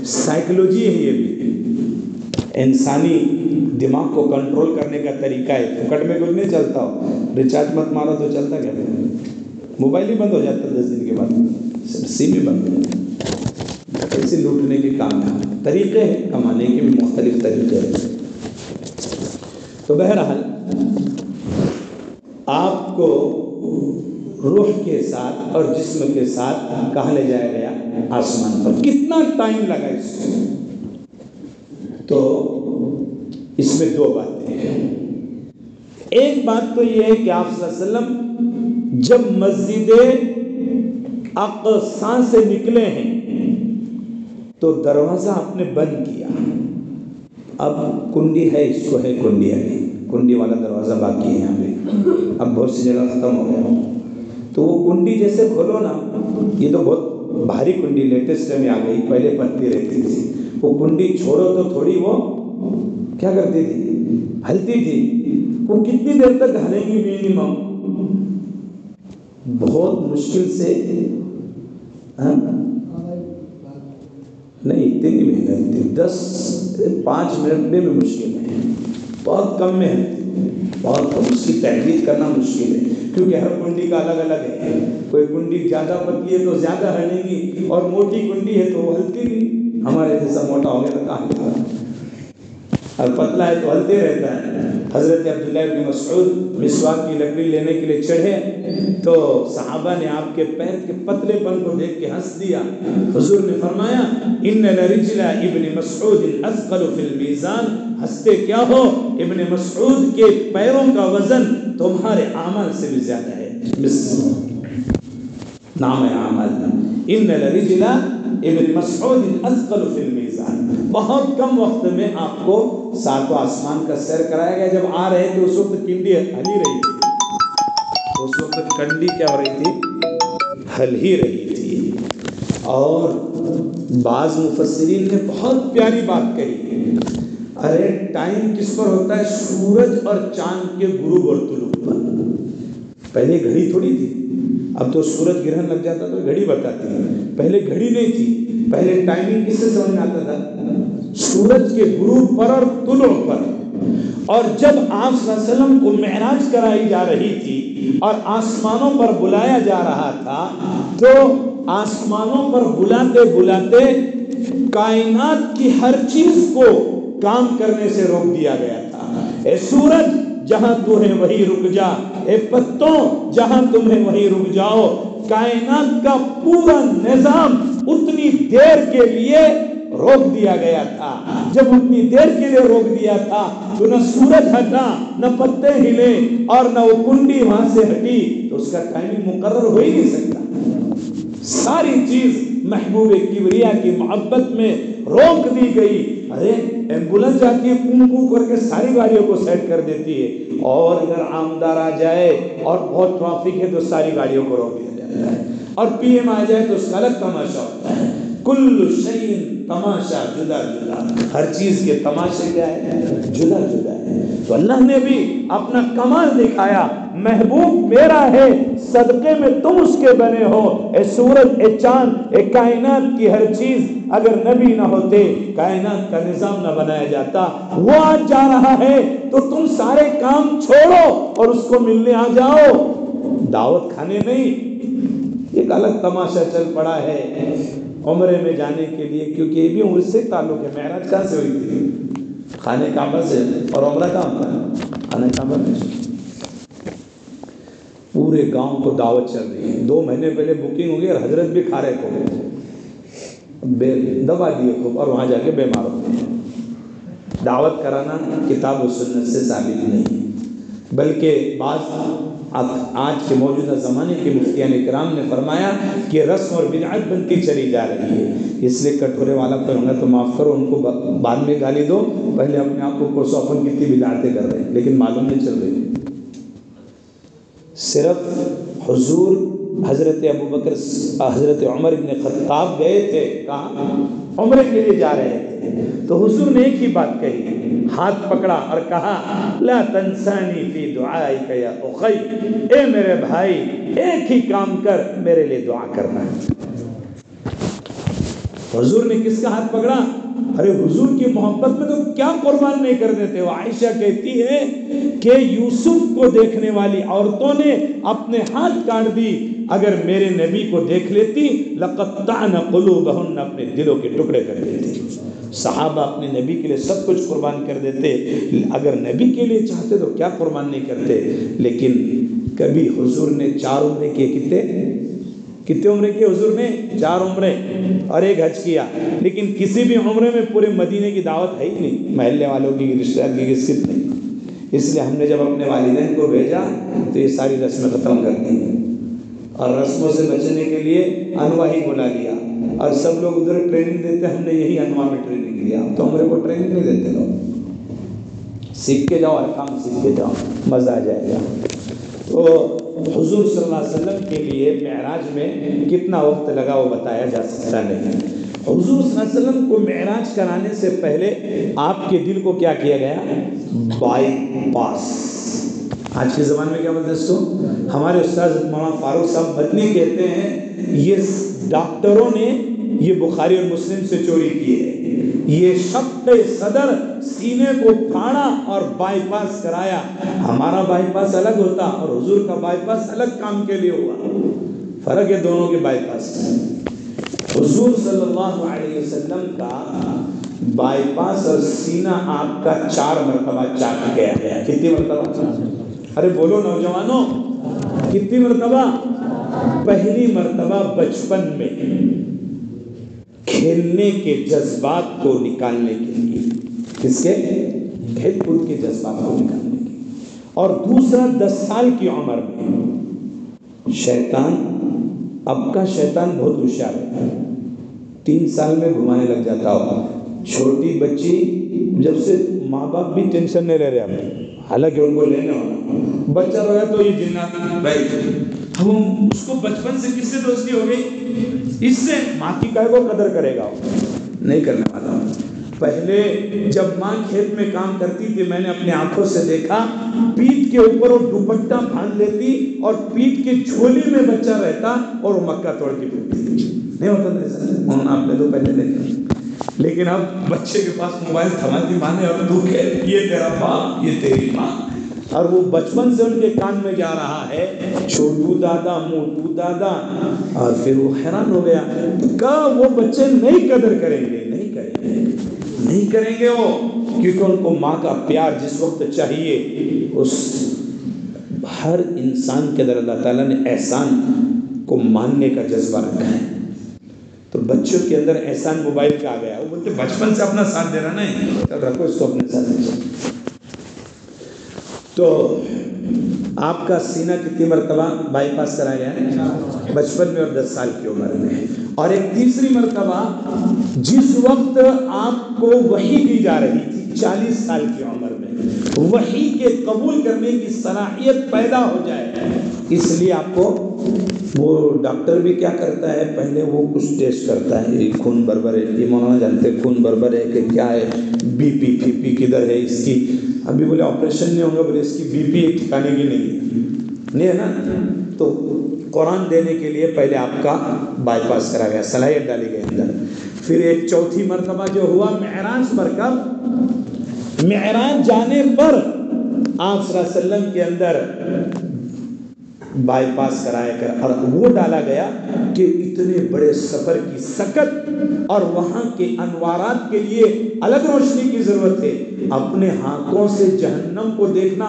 साइकोलॉजी है ये भी। इंसानी दिमाग को कंट्रोल करने का तरीका है। फुकट में कुछ नहीं चलता हो। रिचार्ज मत मारो तो चलता क्या? मोबाइल ही बंद हो जाता है दस दिन के बाद। सिम ही बंद हो। ऐसे लूटने के काम है। तरीके हैं कमाने के भी मुख्तलिफ़ तरीके हैं। तो बहरहाल, आपको रूह के साथ और जिस्म के साथ कहा ले जाया गया? आसमान पर। कितना टाइम लगा इसको? तो इसमें दो बातें हैं। एक बात तो यह है कि आप जब मस्जिद अकसा से निकले हैं तो दरवाज़ा आपने बंद किया। अब कुंडी है, इसको है कुंडी अभी कुंडी वाला दरवाज़ा बाकी है यहाँ पे। अब बहुत सी जगह ख़त्म हो गया। तो वो कुंडी जैसे खोलो ना, ये तो बहुत भारी कुंडी, लेटेस्ट में आ गई, पहले पत्ती रहती थी। वो कुंडी छोड़ो तो थोड़ी वो क्या करती थी? हलती थी। वो कितनी देर तक हलेगी मिनिमम बहुत मुश्किल से? नहीं, इतनी नहीं लगती दस, पाँच मिनट में भी मुश्किल है। बहुत कम में है। बहुत कम। उसकी तहरीर करना मुश्किल है। क्योंकि हर कुंडी का अलग अलग है। कोई कुंडी ज़्यादा पतली है तो ज़्यादा हलेगी और मोटी कुंडी है तो वो हल्की भी हमारे जैसा मोटा हो गया तो कहाँ और पतला है तो हलते रहता है। हज़रत अब्दुल्ला इब्न मसऊद मिसवाक की लकड़ी लेने के लिए चढ़े तो सहाबा ने आपके पैर के पतलेपन को देख के हंस दिया। हुजूर ने फरमाया इन रिजला इब्न मसऊद अज़कल फिल मीज़ान। हँसते क्या हो? इब्न मसऊद के पैरों का वज़न तुम्हारे अमल से भी ज़्यादा है। नाम है अमल इन रिजला इब्न मसऊद अज़कल फिल मीज़ान। बहुत कम वक्त में आपको सातों आसमान का सैर कराया गया। जब आ रहे थे, उस वक्त किंडी हल ही रही थी। उस वक्त कंडी क्या हो रही थी? हल ही रही थी। और बाज मुफसरीन ने बहुत प्यारी बात कही। अरे, टाइम किस पर होता है? सूरज और चाँद के गुरु और पर पहले घड़ी थोड़ी थी। अब तो सूरज ग्रहण लग जाता तो घड़ी बताती है। पहले घड़ी नहीं थी, पहले टाइमिंग किससे समझ में आता था? सूरज के गुरु पर और तुलो पर। और जब आप को महराज कराई जा रही थी और आसमानों पर बुलाया जा रहा था तो आसमानों पर बुलाते बुलाते कायनात की हर चीज़ को काम करने से रोक दिया गया था। ए सूरज, जहाँ तू है वही रुक जा ए पत्तों, जहाँ तुम है वही रुक जाओ। कायनात का पूरा निज़ाम उतनी देर के लिए रोक दिया गया था। जब उतनी देर के लिए रोक दिया था तो न सूरज हटा, न पत्ते हिले और न वो कुंडी वहाँ से हटी तो उसका टाइमिंग मुकर्र हो ही नहीं सकता। सारी चीज़ महबूब किबरिया की मोहब्बत में रोक दी गई। अरे एंबुलेंस जाती है कुम कुम करके सारी गाड़ियों को सेट कर देती है। और अगर आमदार आ जाए और बहुत ट्रैफ़िक है तो सारी गाड़ियों को रोक दिया जाता है। और पीएम आ जाए तो उसका अलग तमाशा होता है। कुल्लु शहीन तमाशा जुदा जुदा। हर चीज़ के तमाशे क्या है? जुदा जुदा है। तो अल्लाह ने भी अपना कमाल दिखाया, महबूब मेरा है, सदके में तुम उसके बने हो। ए सूरज, ए चाँद, ए कायनात की हर चीज़ अगर नबी ना होते, कायनात का निज़ाम ना बनाया जाता। वो आज जा रहा है तो तुम सारे काम छोड़ो और उसको मिलने आ जाओ। दावत खाने नहीं, एक अलग तमाशा चल पड़ा है उम्र में जाने के लिए, क्योंकि ये भी उम्र से ताल्लुक है, महराज कहाँ से हुई थी? उम्र कहाँ होता खाने काबा में पूरे गाँव को दावत चल रही है। दो महीने पहले बुकिंग हो गई और हज़रत भी खा रहे थे बे दबा दिए खूब और वहाँ जाके बीमार हो। गए दावत कराना किताब सुनने से साबित नहीं बल्कि आज के मौजूदा ज़माने के मुफ्तियान कराम ने फरमाया कि रस्म और बिदात बनती चली जा रही है। इसलिए कटोरे वाला कोई होगा तो माफ़ करो, उनको बाद में गाली दो। पहले अपने आप को कोसोफन कितनी बिदातें कर रहे हैं, लेकिन मालूम नहीं चल रही। सिर्फ़ हुजूर हज़रत अबू बकर, हज़रत उमर इबन ख़त्ताब गए थे, कहा? उम्र के लिए जा रहे थे। तो हुजूर ने एक ही बात कही, हाथ पकड़ा और कहा, ला तंसानी फ़ी दुआई या उखई ए मेरे भाई, एक ही काम कर, मेरे लिए दुआ करना। हुजूर ने किसका हाथ पकड़ा? अरे हुजूर की मोहब्बत में तो क्या कुर्बान नहीं कर देते हो? आयशा कहती है कि यूसुफ को देखने वाली औरतों ने अपने हाथ काट दी। अगर मेरे नबी को देख लेती लकत्तान कुलूबहुन अपने दिलों के टुकड़े कर देती साहब अपने नबी के लिए सब कुछ कुर्बान कर देते। अगर नबी के लिए चाहते तो क्या कुर्बान नहीं करते? लेकिन कभी हुजूर ने चारों उम्र किए कितने? कितने उम्र किए हजूर ने चार उम्र और एक हज किया। लेकिन किसी भी उम्र में पूरे मदीने की दावत है ही नहीं। महल्ले वालों की, रिश्तेदार की किसी नहीं। इसलिए हमने जब अपने वालदेन को भेजा तो ये सारी रस्में ख़त्म कर दी। और रस्मों से बचने के लिए अनवा ही बुला लिया। और सब लोग उधर ट्रेनिंग देते हमने यही अनवा में ट्रेनिंग लिया। तो हमारे को ट्रेनिंग नहीं देते लोग। सीख के जाओ, हर काम सीख के जाओ। मज़ा आ जाएगा। तो हुजूर सल्लल्लाहु अलैहि वसल्लम के लिए महराज में कितना वक्त लगा वो बताया जा सकता नहीं। हुजूर सल्लल्लाहु अलैहि वसल्लम को महराज कराने से पहले आपके दिल को क्या किया गया? बाईपास आज के ज़माने में क्या बोलते हैं इसको हमारे उस्ताद मौलाना फारूक साहब मदनी कहते हैं, ये डॉक्टरों ने ये बुखारी और मुस्लिम से चोरी की है। ये शब्द सदर सीने को फाड़ा और बाईपास कराया। हमारा बाईपास अलग होता और हुजूर का बाईपास अलग काम के लिए हुआ। फ़र्क है दोनों के बाईपास हुजूर सल्लल्लाहु अलैहि वसल्लम का बाईपास और सीना आपका चार मरतबा चाट गया। कितनी मरतबा? अरे बोलो नौजवानों, कितनी मरतबा? पहली मरतबा बचपन में। खेलने के जज्बात को निकालने के लिए। किसके? खेल कूद के जज्बात को निकालने के और दूसरा, दस साल की उम्र में शैतान, अब का शैतान बहुत होशियार है। तीन साल में घुमाने लग जाता हो। छोटी बच्ची, जब से माँ बाप भी टेंशन नहीं ले रहे हालाँकि उनको लेने वाला बच्चा रोया तो ये जिन्ना भाई हम उसको बचपन से किससे दोस्ती हो गई? इससे। माँ की काय को कदर करेगा नहीं करने वाला। पहले जब माँ खेत में काम करती थी, मैंने अपने आँखों से देखा, पीठ के ऊपर वो दुपट्टा बाँध लेती और पीठ के झोली में बच्चा रहता और वो मक्का तोड़ के पीटती नहीं होता था ऐसा? आपने तो पहले देखे। लेकिन अब बच्चे के पास मोबाइल थमाती माने और तू कह ये तेरा बाप, ये तेरी माँ। और वो बचपन से उनके कान में जा रहा है, छोटू दादा, मोटू दादा, और फिर वो हैरान हो गया, का वो बच्चे नहीं कदर करेंगे? नहीं करेंगे। नहीं करेंगे वो, क्योंकि उनको माँ का प्यार जिस वक्त चाहिए, उस हर इंसान के अंदर अल्लाह ताला ने एहसान को मानने का जज्बा रखा है। तो बच्चों के अंदर एहसान मोबाइल का आ गया। वो बोलते, बचपन से अपना साथ दे रहा नहीं तो रखो इसको अपने साथ तो आपका सीना कितनी मरतबा बाईपास कराया गया है? बचपन में और दस साल की उम्र में। और एक तीसरी मरतबा, जिस वक्त आपको वही दी जा रही थी, चालीस साल की उम्र में, वही के कबूल करने की सलाहियत पैदा हो जाए, इसलिए आपको वो डॉक्टर भी क्या करता है, पहले वो कुछ टेस्ट करता है। खून बरबर है, ये मौलाना जानते खून बरबर है कि क्या है बीपी फीपी किधर है इसकी। अभी बोले ऑपरेशन नहीं होगा, बोले इसकी बीपी एक ठिकाने की नहीं है। नहीं है ना? तो कुरान देने के लिए पहले आपका बाईपास करा गया, सलाहियत डाली गई अंदर। फिर एक चौथी मरतबा जो हुआ महराज पर कब महराज जाने पर आप के अंदर बाईपास कराया कर। और वो डाला गया कि इतने बड़े सफ़र की सकत और वहाँ के अनवारात के लिए अलग रोशनी की ज़रूरत है अपने हाथों से जहन्नम को देखना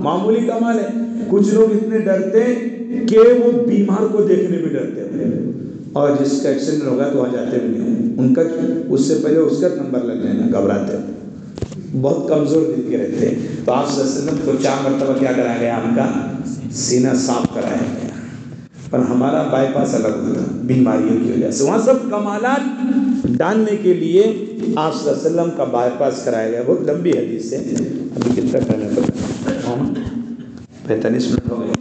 मामूली कमाल है। कुछ लोग इतने डरते हैं कि वो बीमार को देखने भी डरते हैं और जिसका एक्सीडेंट होगा तो वहाँ जाते भी नहीं। उनका उससे पहले उसका नंबर लग लेना घबराते। बहुत कमज़ोर दिल के रहते हैं। तो आप को चार मरतबा क्या कराया गया आपका? सीना साफ़ कराया गया। पर हमारा बाईपास अलग होता बीमारियों की वजह से। वहाँ सब कमालात डालने के लिए आप का बाईपास कराया गया। बहुत लंबी हदीस है। अभी कितना करने पर पैंतालीस मिनट हो गए।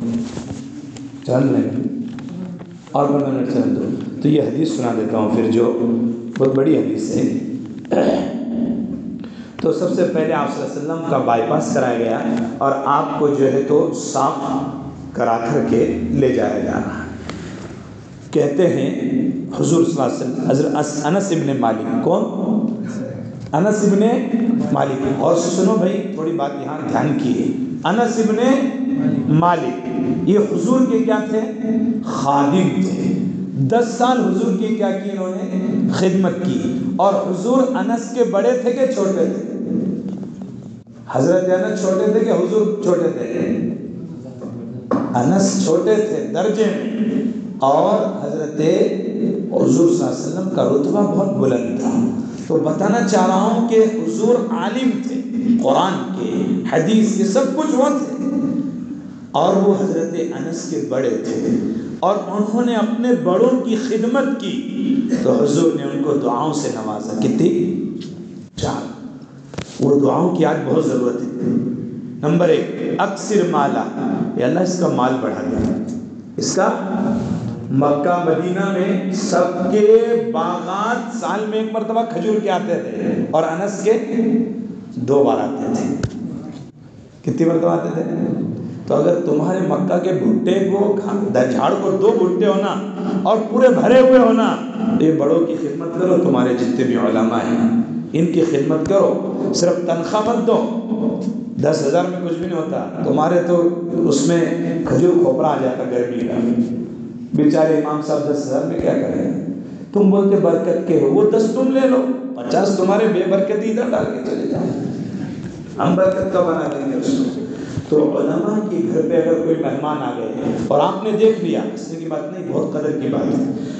चल रहे और पंद्रह मिनट चल दो। तो ये हदीस सुना देता हूँ फिर जो बहुत बड़ी हदीस है। तो सबसे पहले आप का बाईपास कराया गया और आपको जो है तो साफ़ करा कर के ले जाया जा रहा कहते हैं, हुजूर अनस इब्ने मालिक, कौन? अनस इब्ने मालिक। और सुनो भाई, थोड़ी बात यहाँ ध्यान की अनस इब्ने मालिक, ये हुजूर के क्या थे? खादिम थे। दस साल हुजूर की क्या की इन्होंने? खिदमत की। और हुजूर अनस के बड़े थे कि छोटे थे? हज़रत अनस छोटे थे कि हुजूर छोटे थे? अनस छोटे थे दर्जे में। और हज़रत हुजूर वसल्लम का रुतबा बहुत बुलंद था। तो बताना चाह रहा हूँ कि हुजूर आलिम थे, कुरान के, हदीस के सब कुछ वो थे। और वो हज़रत अनस के बड़े थे। और उन्होंने अपने बड़ों की खिदमत की। तो हुजूर ने उनको दुआओं से नवाजा। कितनी? चार। वो दुआओं की आज बहुत ज़रूरत है। नंबर एक, अक्सर माला। अल्लाह इसका माल बढ़ा दे। इसका मक्का, मदीना में सबके बागात साल में एक मरतबा खजूर के आते थे और अनस के दो बार आते थे। कितनी मरतबा आते थे? तो अगर तुम्हारे मक्का के भुट्टे को झाड़ को दो भुट्टे होना और पूरे भरे हुए होना तो ये बड़ों की खिदमत करो, तुम्हारे जितने भी ओलामा हैं। इनकी खिदमत करो। सिर्फ़ तनख्वाह मत दो। दस हज़ार में कुछ भी नहीं होता। तुम्हारे तो उसमें खजूर खोपरा आ जाता गर्मी का। बेचारे इमाम साहब दस हज़ार में क्या करें? तुम बोलते बरकत के हो। वो दस तुम ले लो। पचास तुम्हारे बेबरकती इधर डाल के चले जाओ। हम बरकत का बना देंगे उसको। तो उलमा के घर पे अगर कोई मेहमान आ गए और आपने देख लिया, इससे की बात नहीं, बहुत कदर की बात है।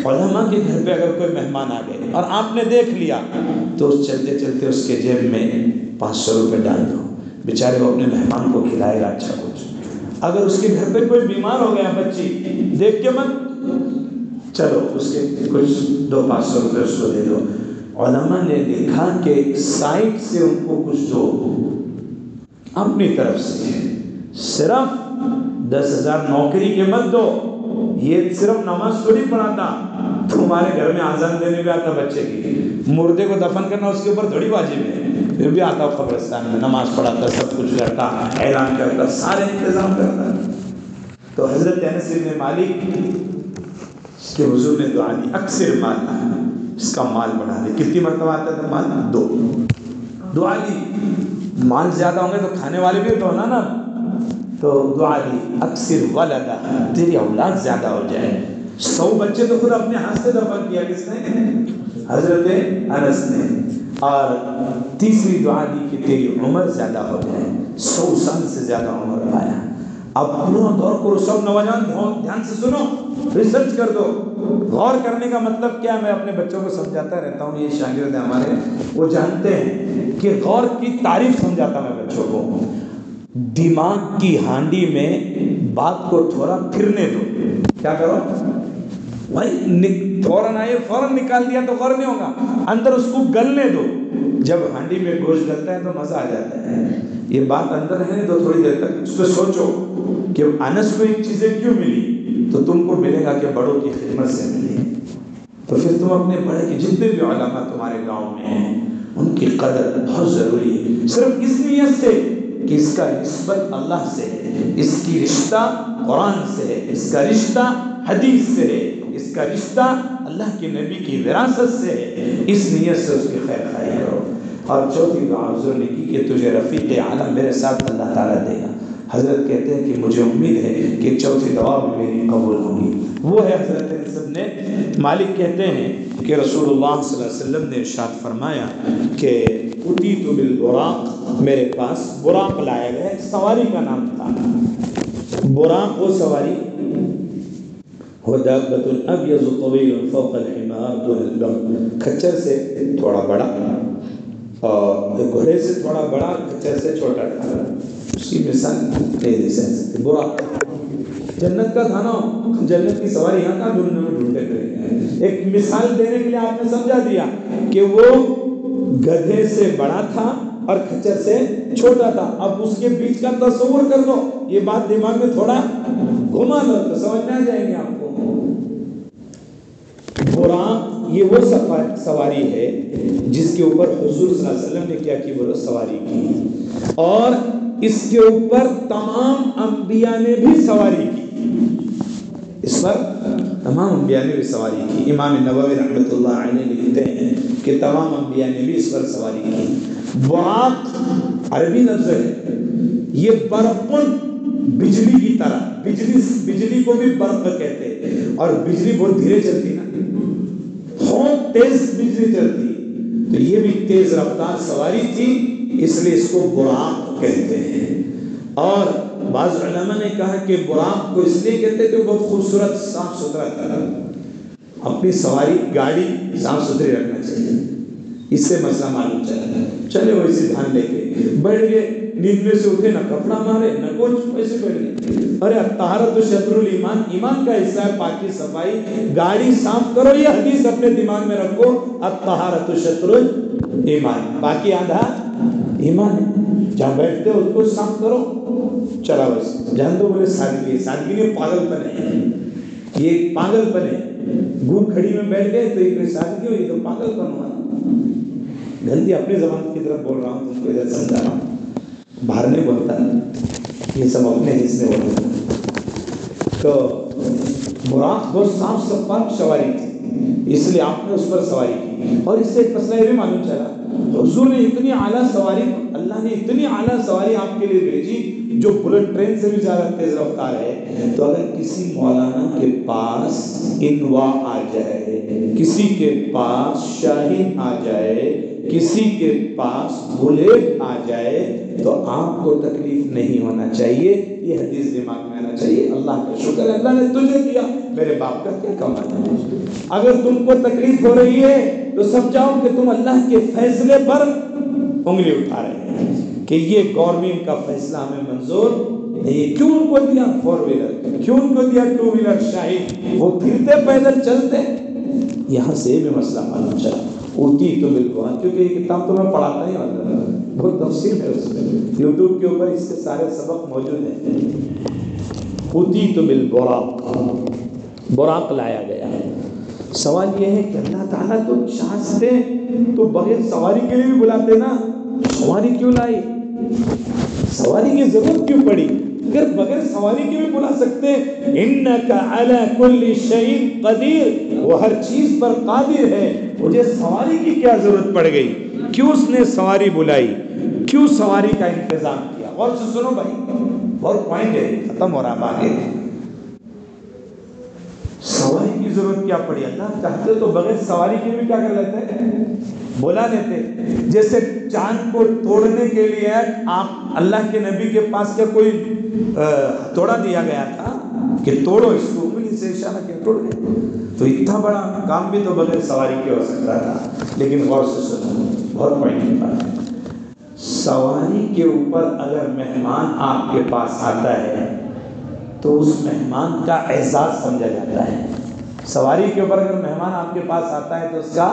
उलमा के घर पे अगर कोई मेहमान आ गए और आपने देख लिया तो चलते चलते उसके जेब में पाँच सौ रुपये डाल दो। बेचारे वो अपने मेहमान को खिलाएगा अच्छा कुछ अगर उसके घर पे कोई बीमार हो गया, बच्ची, देख के मत। चलो, उसके कुछ दो पाँच सौ रुपये उसको दे दो। ओलमा ने देखा कि साइड से उनको कुछ दो। अपनी तरफ़ से सिर्फ़ दस हज़ार नौकरी के मत दो। ये सिर्फ़ नमाज़ थोड़ी पढ़ाता। तुम्हारे घर में आजान देने भी आता बच्चे की। मुर्दे को दफन करना उसके ऊपर थोड़ी वाजिब है। फिर भी आता कब्रस्तान में, नमाज़ पढ़ाता, सब कुछ करता, ऐलान करता, सारे इंतज़ाम करता। तो हज़रत इब्न मालिक इसके हुजूर ने दुआ दी, अक्सर माल, इसका माल बढ़ा दे। कितनी मरतबा आता था माल? दो। दुआ दी माल ज़्यादा होंगे तो खाने वाले भी तो होना ना? तो दुआ दी अक्सर वलदा। तेरी औलाद ज़्यादा हो जाए। सौ बच्चे तो खुद अपने हाथ से दफन किया किसने? हज़रत अनस ने। और तीसरी दुआ दी कि तेरी उम्र ज़्यादा हो जाए। सौ साल से ज़्यादा उम्र पाया। अब पूरा गौर करो सब नौजवान ध्यान से सुनो। रिसर्च कर दो। गौर करने का मतलब क्या? मैं अपने बच्चों को समझाता रहता हूँ ये शागिर्द हमारे। वो जानते हैं कि गौर की तारीफ़ समझाता मैं बच्चों को। दिमाग की हांडी में बात को थोड़ा फिरने दो। क्या करो? भाई फ़ौरन आए फ़ौरन निकाल दिया तो गौर नहीं होगा। अंदर उसको गलने दो। जब हांडी में गोश्त गलता है तो मज़ा आ जाता है। ये बात अंदर है तो थोड़ी देर तक उस पर सोचो कि अनस को एक चीज़ें क्यों मिली? तो तुमको मिलेगा कि बड़ों की खिदमत से मिले। तो फिर तुम अपने बड़े के, जितने भी उलमा तुम्हारे गाँव में हैं, उनकी कदर बहुत ज़रूरी है। सिर्फ़ इस नीयत से कि इसका नस्बत अल्लाह से है? इसकी रिश्ता कुरान से है। इसका रिश्ता हदीस से है। इसका रिश्ता अल्लाह के नबी की विरासत से है। इस नीयत से उसकी खैर खाई करो। और चौथी दुआ ने की कि तुझे रफ़ीक आलम मेरे साथ अल्लाह ताला देगा। हज़रत कहते हैं कि मुझे उम्मीद है कि चौथी दवा भी मेरी कबूल होगी। वो है हज़रत सबने मालिक कहते हैं कि रसूलुल्लाह सल्लल्लाहु अलैहि वसल्लम ने इरशाद फरमाया कि उती तो बिल बुराक मेरे पास बुराक लाया गया सवारी का नाम था। बुराक वो सवारी खच्चर से थोड़ा बड़ा और घोड़े से थोड़ा बड़ा, खच्चर से छोटा। था उसकी मिसाल नहीं दे बुरा जन्नत का खाना जन्नत की सवारी यहाँ कहाँ ढूँढने में ढूंढते करेंगे एक मिसाल देने के लिए आपने समझा दिया कि वो गधे से बड़ा था और खच्चर से छोटा था। अब उसके बीच का तस्वुर कर दो। ये बात दिमाग में थोड़ा घुमा दो तो समझ में आ जाएँगे आपको। बुरा ये वो सवारी है जिसके ऊपर हुजूर वसल्लम ने क्या की? बोलो सवारी की। और इसके ऊपर तमाम अंबिया ने भी सवारी की। इस पर तमाम अम्बिया ने भी सवारी की। इमाम नबी रहमतुल्लाह अलैहि लिखते हैं कि तमाम अम्बिया ने भी इस पर सवारी की। बुराक अरबी लफ्ज है। ये बर्फुन बिजली की तरह, बिजली बिजली को भी बर्फ़ कहते हैं। और बिजली बहुत धीरे चलती ना। बहुत तेज बिजली चलती तो ये भी तेज रफ्तार सवारी थी, इसलिए इसको बुराक कहते हैं। और बाज ने कहा कि बुराक को इसलिए कहते कि बहुत खूबसूरत साफ़ सुथरा था। अपनी सवारी, गाड़ी साफ़ सुथरी रखना चाहिए। इससे मसला मालूम चला चले वो इसे ध्यान लेके। बैठ गए नींद में से उठे, ना कपड़ा मारे, न कुछ, वैसे बैठ गए अरे तहारत तो शत्रुल ईमान ईमान का हिस्सा है, पाकि सफ़ाई। गाड़ी साफ़ करो, ये हदीस अपने दिमाग में रखो। अब तहारत तो शत्रुल ईमान। बाकी आधा ईमान जहाँ बैठते हो, उसको साफ़ करो। चला बस जान दो बोले सादगी सादगी में पागलपन है ये पागलपन है गू खड़ी में बैठ गए तो एक सादगी ये तो पागलपन हुआ। गलती अपने जबान की तरफ़ बोल रहा हूँ, तुमको इधर समझा रहा हूँ। बाहर नहीं बोलता। ये सब अपने हिस्से बोलता तो बुराक बहुत साफ़ सफाक सवारी थी इसलिए आपने उस पर सवारी की। और इससे एक मसला ये भी मालूम चला। हजूर ने इतनी आला सवारी, अल्लाह ने इतनी आला सवारी आपके लिए भेजी जो बुलेट ट्रेन से भी ज़्यादा तेज रफ्तार है तो अगर किसी मौलाना के पास इनवा आ जाए, किसी के पास शाहीन आ जाए, किसी के पास बुलेट आ जाए तो आपको तकलीफ़ नहीं होना चाहिए। ये हदीस दिमाग चाहिए अल्लाह का शुक्र अल्लाह ने तुझे दिया मेरे बाप का क्या कमाना अगर तुमको तकलीफ़ हो रही है तो समझाओ कि तुम अल्लाह के फैसले पर उंगली उठा रहे हैं कि ये गवर्नमेंट का फैसला हमें मंजूर नहीं क्यों उनको दिया? फोर व्हीलर क्यों उनको दिया टू व्हीलर शाही? वो फिरते, पैदल चलते। यहाँ से भी मसला मालूम चला। उठी तो बिल्कुल क्योंकि ये किताब तो मैं पढ़ाता ही बहुत तफसील है उसमें। यूट्यूब के ऊपर इसके सारे सबक मौजूद हैं। उठी तो बिल बुराक बुराक लाया गया सवाल ये है कि अल्लाह ताला तो चाहते तो बगैर सवारी के लिए भी बुलाते ना। सवारी क्यों लाई? सवारी की ज़रूरत क्यों पड़ी? अगर बगैर सवारी के भी बुला सकते कदीर, वो हर चीज़ पर कादिर है। मुझे सवारी की क्या ज़रूरत पड़ गई? क्यों उसने सवारी बुलाई? क्यों सवारी का इंतज़ाम किया? और सुनो भाई। बहुत पॉइंट है, खत्म हो रहा आगे सवारी की ज़रूरत क्या पड़ी अल्लाह चाहते तो बगैर सवारी के भी क्या कर लेते बुला लेते जैसे चाँद को तोड़ने के लिए आप अल्लाह के नबी के पास क्या कोई तोड़ा दिया गया था कि तोड़ो इसको? उंगली से इशारा किया, तोड़ गए तो इतना बड़ा काम भी तो बगैर सवारी के हो सकता था। लेकिन गौर से सुनो, बहुत पॉइंट बात है। सवारी के ऊपर अगर मेहमान आपके पास आता है तो उस मेहमान का एहसास समझा जाता है। सवारी के ऊपर अगर मेहमान आपके पास आता है तो उसका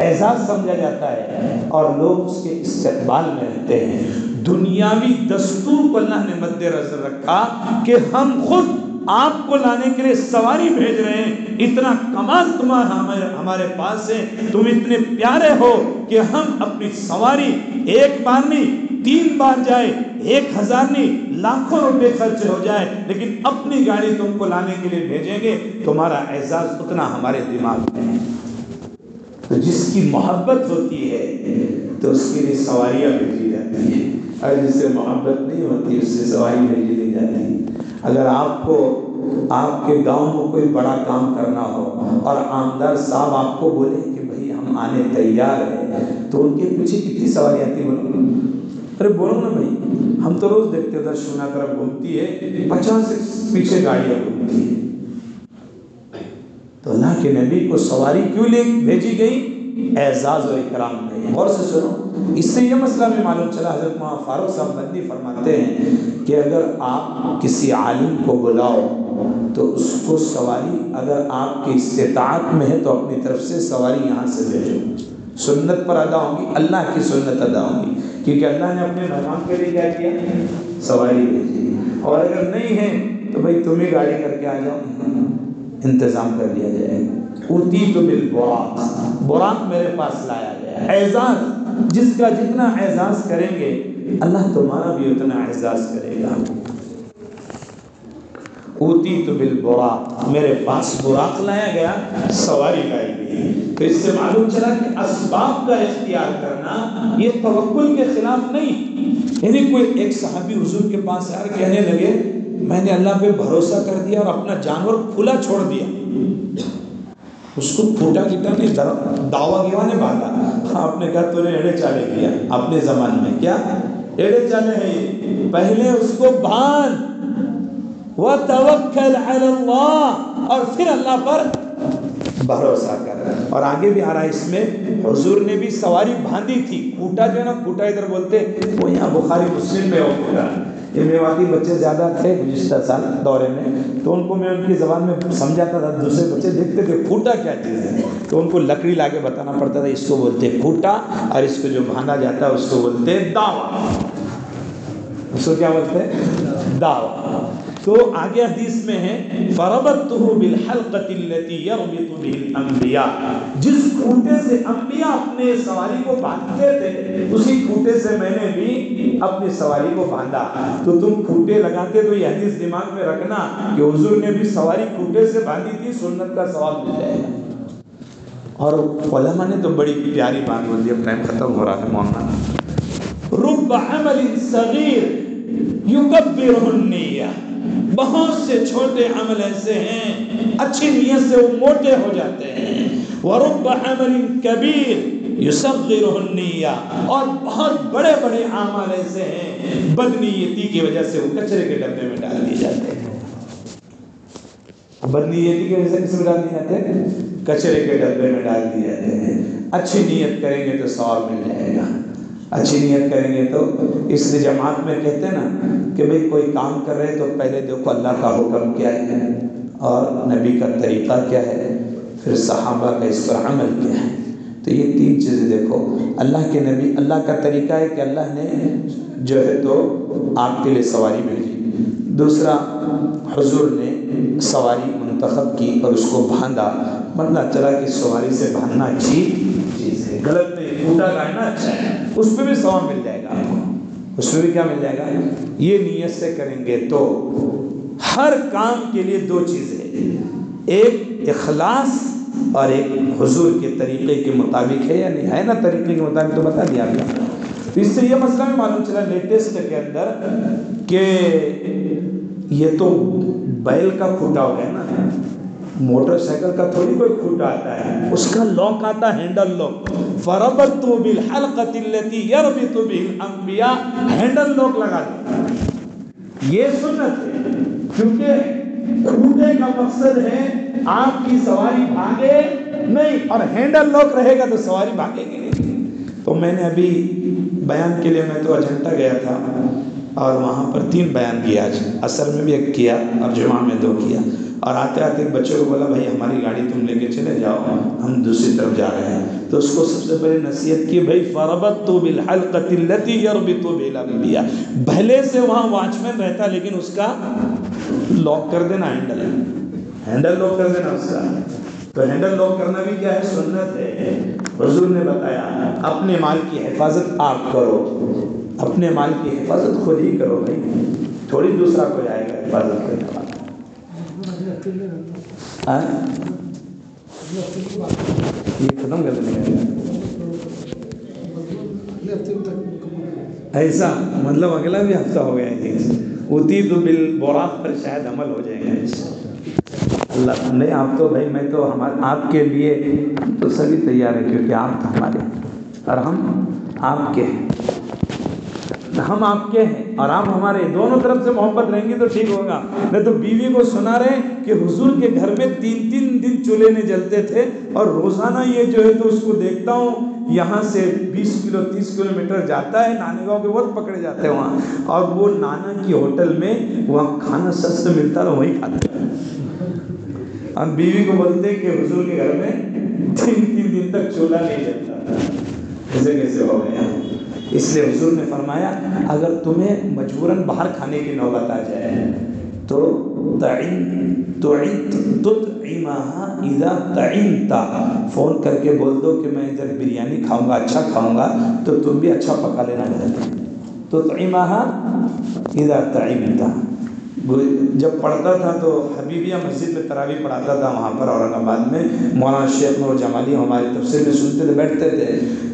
एहसास समझा जाता है और लोग उसके इस्तेमाल में रहते हैं। दुनियावी दस्तूर को अल्लाह ने मद्देनजर रखा कि हम खुद आपको लाने के लिए सवारी भेज रहे हैं। इतना कमाल तुम्हारा हमारे हमारे पास है। तुम इतने प्यारे हो कि हम अपनी सवारी एक बार नहीं, तीन बार जाए, एक हज़ार नहीं, लाखों रुपए खर्च हो जाए। लेकिन अपनी गाड़ी तुमको लाने के लिए भेजेंगे। तुम्हारा एहसास उतना हमारे दिमाग में है। तो जिसकी मोहब्बत होती है तो उसके लिए सवारियाँ भेजी जाती है। और जिससे मोहब्बत नहीं होती, उससे सवारी भेजी नहीं जाती। अगर आपको आपके गाँव में कोई बड़ा काम करना हो और आमदार साहब आपको बोले कि भाई हम आने तैयार हैं तो उनके पीछे कितनी सवारी आती बोलो अरे बोलो ना भाई हम तो रोज देखते उधर सोना तरफ़ घूमती है पचास पीछे गाड़ियाँ घूमती है। तो अल्लाह के नबी को सवारी क्यों ले भेजी गई? एजाज और इकराम नहीं और से सुनो, इससे यह मसला भी मालूम चला, हज़रत मौलाना फारूक साहब बंदी फरमाते हैं कि अगर आप किसी आलिम को बुलाओ तो उसको सवारी, अगर आपकी इस्तात में है तो अपनी तरफ़ से सवारी यहाँ से भेजो। सुन्नत पर अदा होगी, अल्लाह की सुन्नत अदा होगी। क्योंकि अल्लाह ने अपने मेहमान के लिए क्या किया? सवारी भेजी। और अगर नहीं है तो भाई तुम ही गाड़ी करके आ जाओ। इंतज़ाम कर लिया जाएगा। उती तो बिल बुराक। बुराक मेरे पास लाया गया एजाज, जिसका जितना एजाज करेंगे, अल्लाह तुम्हारा भी उतना एजाज करेगा। उती तो बिल बुराक। मेरे पास बुराक लाया गया, सवारी लाई गई तो इससे मालूम चला कि असबाब का इख्तियार करना, ये तवक्कुल के खिलाफ नहीं। यानी कोई एक सहाबी हुजूर के पास यार कहने लगे, मैंने अल्लाह पे भरोसा कर दिया और अपना जानवर खुला छोड़ दिया। उसको फूटा किटा नहीं दावा गिवा ने बांधा। आपने कहा तूने एड़े चाले किया, अपने जमान में। क्या? एड़े चाले है पहले उसको बाँध। वह तवक्कल अल्लाह और फिर अल्लाह पर भरोसा कर। और आगे भी आ रहा है इसमें, हुजूर ने भी सवारी बांधी थी। कूटा जो है ना, खूटा इधर बोलते, वो यहाँ बुखारी मुस्लिम में हो मेवाती बच्चे ज़्यादा थे गुजशत साल दौरे में तो उनको मैं उनकी ज़बान में समझाता था, दूसरे बच्चे देखते थे फूटा क्या चीज़ है। तो उनको लकड़ी ला बताना पड़ता था, इसको बोलते फूटा और इसको जो बांधा जाता है उसको बोलते दावा। उसको क्या बोलते दावा। तो आगे हदीस में है जिस खूंटे से अम्बिया अपने सवारी को बांधते थे, उसी खूंटे से मैंने भी अपनी सवारी को बांधा। तो तुम खूंटे लगाते तो ये हदीस दिमाग में रखना कि हुजूर ने भी सवारी खूंटे से बांधी थी, सुन्नत का सवाल मिल जाएगा। और उलमा ने तो बड़ी प्यारी बात बोल दी टाइम खत्म हो रहा है, मौलाना। रुब अमल सगीर युकब्बिरुन्निया बहुत से छोटे अमल ऐसे हैं, अच्छी नीयत से वो मोटे हो जाते हैं। वरुब अमल कबीर और बहुत बड़े बड़े अमल ऐसे हैं, बदनीयती की वजह से वो कचरे के डब्बे में डाल दिए जाते हैं। बदनीयती की वजह से किसमें डाल दिए जाते हैं? कचरे के डब्बे में डाल दिए जाते हैं। अच्छी नीयत करेंगे तो सवाब मिल जाएगा। अच्छी नीयत करेंगे तो इसलिए जमात में कहते हैं ना कि भाई कोई काम कर रहे हैं तो पहले देखो अल्लाह का हुक्म क्या है और नबी का तरीक़ा क्या है, फिर सहाबा का इस पर अमल क्या है। तो ये तीन चीज़ें देखो। अल्लाह के नबी, अल्लाह का तरीका है कि अल्लाह ने जो है तो आपके लिए सवारी भेजी। दूसरा, हजूर ने सवारी मंतखब की और उसको बांधा। पता चला कि सवारी से बांधना अच्छी चीज़ है। गलत नहीं, फूटा गाड़ना अच्छा है। उस पर भी सवाब मिल जाएगा उसमें भी क्या मिल जाएगा? ये नीयत से करेंगे तो हर काम के लिए दो चीज़ें एक इखलास और एक हुजूर के तरीके के मुताबिक है या नहीं? है ना तरीके के मुताबिक तो बता दिया आपने। तो इससे यह मसला भी मालूम चला लेटेस्ट के अंदर कि ये तो बैल का खूटा हो गया ना। मोटरसाइकिल का थोड़ी कोई खूटा आता है। उसका लॉक आता हैंडल लॉक फरबत तो बिल हलकतिल्लती यरबितु बिल अंबिया हैंडल लॉक लगा दो। ये सुन्नत है, क्योंकि खूटे का मकसद है, आपकी सवारी भागे नहीं, और हैंडल लॉक रहेगा तो सवारी भागेगी नहीं। तो मैंने अभी बयान के लिए, मैं तो अजंता गया था, और वहाँ पर तीन बयान किया आज। असर में भी एक किया, और जुमा में दो किया। और आते आते बच्चे को बोला, भाई, हमारी गाड़ी तुम लेके चले जाओ, हम दूसरी तरफ़ जा रहे हैं। तो उसको सबसे पहले नसीहत की, भाई फरबत तो बिलअंबिया भले से वहाँ वॉचमैन रहता, लेकिन उसका लॉक कर देना हैंडल हैंडल लॉक कर देना उसका। तो हैंडल लॉक करना भी क्या है? सुन्नत है। हजूर ने बताया, अपने माल की हिफाजत आप करो। अपने माल की हिफाजत खुद ही करो भाई। थोड़ी दूसरा कोई आएगा हिफाजत करने वाला? ये खत्म कर देने ऐसा मतलब अगला भी हफ़्ता हो गया है। उती तो बिल बोराक पर शायद अमल हो जाएगा। अल्लाह, नहीं, आप तो भाई मैं तो हमारे, आपके लिए तो सभी तैयार है, क्योंकि आप तो हमारे, और हम आपके हैं। हम आपके हैं और आप हमारे दोनों तरफ़ से मोहब्बत रहेंगी तो ठीक होगा। नहीं तो बीवी को सुना रहे कि हुजूर के घर में तीन तीन दिन चूल्हे में जलते थे और रोज़ाना ये जो है तो उसको देखता हूँ, यहाँ से 20 किलो 30 किलोमीटर जाता है, नानी गाँव के बहुत पकड़े जाते हैं वहाँ। और वो नाना की होटल में वहाँ खाना सस्ता मिलता है वहीं खाते हम बीवी को बोलते कि हुजूर के घर में तीन तीन दिन तक चूल्हा नहीं जलता ऐसे कैसे हो गया? इसलिए हजूर ने फरमाया, अगर तुम्हें मजबूरन बाहर खाने की नौबत आ जाए तो फ़ोन करके बोल दो कि मैं इधर बिरयानी खाऊँगा अच्छा खाऊँगा तो तुम भी अच्छा पका लेना। घर तो तईमा इधर तईमता जब पढ़ता था तो हबीबिया मस्जिद में तरावी पढ़ाता था वहाँ पर औरंगाबाद में। मौलाना शेख नूर जमाली हमारी तफसर में सुनते थे बैठते थे।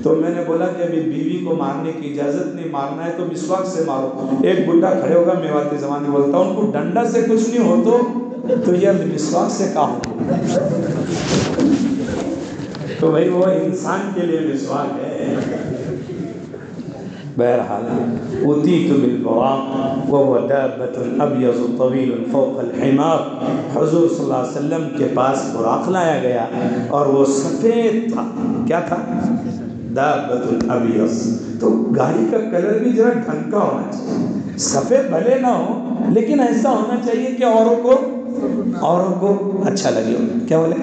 तो मैंने बोला कि अभी बीवी को मारने की इजाज़त नहीं मारना है तो मिसवाक से मारो। एक बुढ़ा खड़े होगा मेवाती जमाने बोलता उनको डंडा से कुछ नहीं हो तो, तो यह मिसवाक से कहा तो भाई वो इंसान के लिए विश्वास है। बहरहाल उती तो बिलबराक वबतन अबियज़ तवील फ़ौक़लमार हजूर वसल्लम के पास बुराक लाया गया और वो सफ़ेद था क्या था दाबतुल तो गाड़ी का कलर भी जरा ढंग का होना चाहिए सफ़ेद भले ना हो लेकिन ऐसा होना चाहिए कि औरों को औरों को अच्छा लगे क्या बोले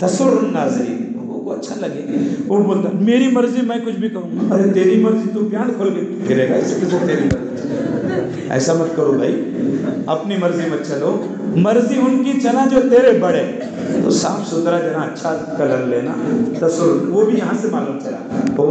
तसुर नाजरी को अच्छा लगे। वो बोलता, मेरी मर्ज़ी, मैं कुछ भी करूँ अरे, तेरी मर्ज़ी, तू प्यार खोल के फिरेगा ऐसे किसी तेरी मर्ज़ी। ऐसा मत करो भाई। अपनी मर्ज़ी मत चलो। मर्ज़ी उनकी, चला जो तेरे बड़े। तो साफ़ सुथरा जना अच्छा कलर लेना। तसुर वो भी यहाँ से मालूम चला। वो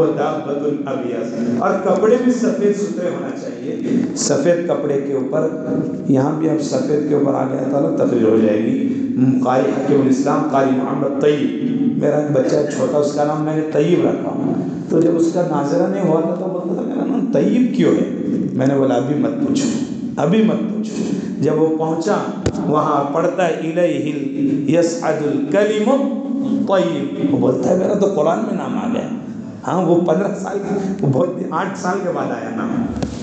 बदुल अबियास और कपड़े भी सफ़ेद सुथरे होना चाहिए। सफ़ेद कपड़े के ऊपर, यहाँ भी अब सफ़ेद के ऊपर आ गया था ना तकरीर हो जाएगी। कारी हकीम इस्लाम कारी मोहम्मद तय्यब। मेरा एक बच्चा छोटा, उसका नाम मैंने तय्यब रखा तो जब उसका नाजरा नहीं हुआ था तो बोलता था मेरा नाम तय्यब क्यों है? मैंने बोला, अभी मत पूछो, अभी मत पूछो। जब वो पहुँचा, वहाँ पढ़ता कलिमु तय्यब वो बोलता है, मेरा तो कुरान में नाम आ गया हाँ। वो पंद्रह साल, वो बहुत आठ साल के बाद आया नाम।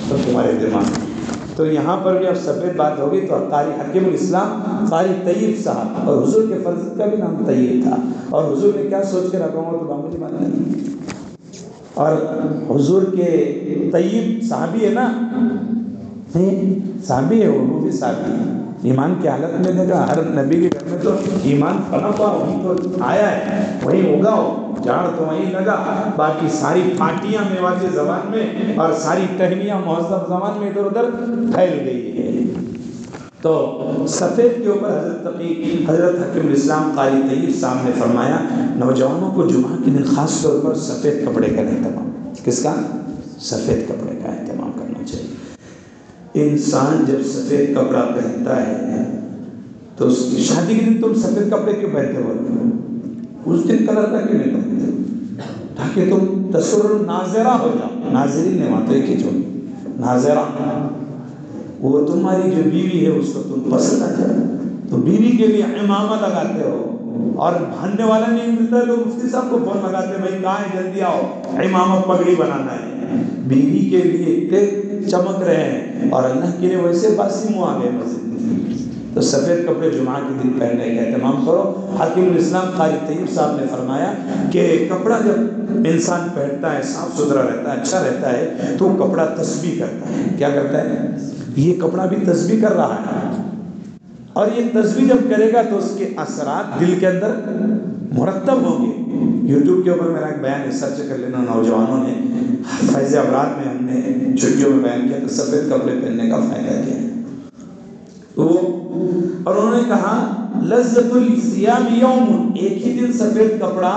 तो तुम्हारे दिमाग में तो यहाँ पर अब सफ़ेद बात होगी तो कारी हकीम इस्लाम कारी तय्यब साहब। और हुजूर के फ़र्ज़ का भी नाम तय्यब था। और हुजूर ने क्या सोच के रखा हुआ तो मामूली बात नहीं। और हुजूर के तय्यब साहबी है ना? साहबी है वो भी साहबी। ईमान की हालत में देखा, हर नबी के घर में तो ईमान फना हुआ वही तो आया है, वही होगा हो झाड़ तो वहीं लगा। बाकी सारी पार्टियाँ मेवाती जबान में और सारी टहनियाँ महजब जबान में इधर उधर फैल गई है। तो सफ़ेद के ऊपर हज़रत हज़रत हकीम कारी तय्यब साहब ने फरमाया, नौजवानों को जुमा के दिन ख़ास तौर पर सफ़ेद कपड़े का अहतमाम किसका? सफ़ेद कपड़े का अहतमाम करना चाहिए। इंसान जब सफ़ेद कपड़ा पहनता है तो उसकी शादी के दिन तुम सफ़ेद कपड़े क्यों पहनते हो? उस दिन कलर का क्यों नहीं पहनते ताकि तुम तसुर नाजरा हो जाओ। नाजरी ने तो एक ही जो नाजरा। वो तुम्हारी जो बीवी है, उसको तुम पसंद आ जाए तो बीवी के लिए इमामा लगाते हो। और भानने वाला नहीं मिलता तो मुफ्ती साहब को फ़ोन लगाते भाई, कहाँ है? जल्दी आओ। इमामा पगड़ी बनाना है। बीवी के लिए चमक रहे हैं। और अल्लाह के लिए वैसे बासी मुँह आ गए मस्जिद तो सफ़ेद कपड़े जुमा के दिन पहनने का अहतमाम करो। हकीम इस्लाम कारी तय्यब साहब ने फरमाया कि कपड़ा जब इंसान पहनता है साफ़ सुथरा रहता है अच्छा रहता है तो कपड़ा तस्बी करता है। क्या करता है? ये कपड़ा भी तस्बी कर रहा है। और ये तस्बी जब करेगा तो उसके असरात दिल के अंदर मुरतब होंगे। यूट्यूब के ऊपर मेरा एक बयान है, सर्च कर लेना नौजवानों ने। फैज़ अवरात में हमने छुट्टियों में बयान किया तो सफ़ेद कपड़े पहनने का फ़ायदा किया। तो और उन्होंने कहा, लज्जतुल एक ही दिन सफ़ेद कपड़ा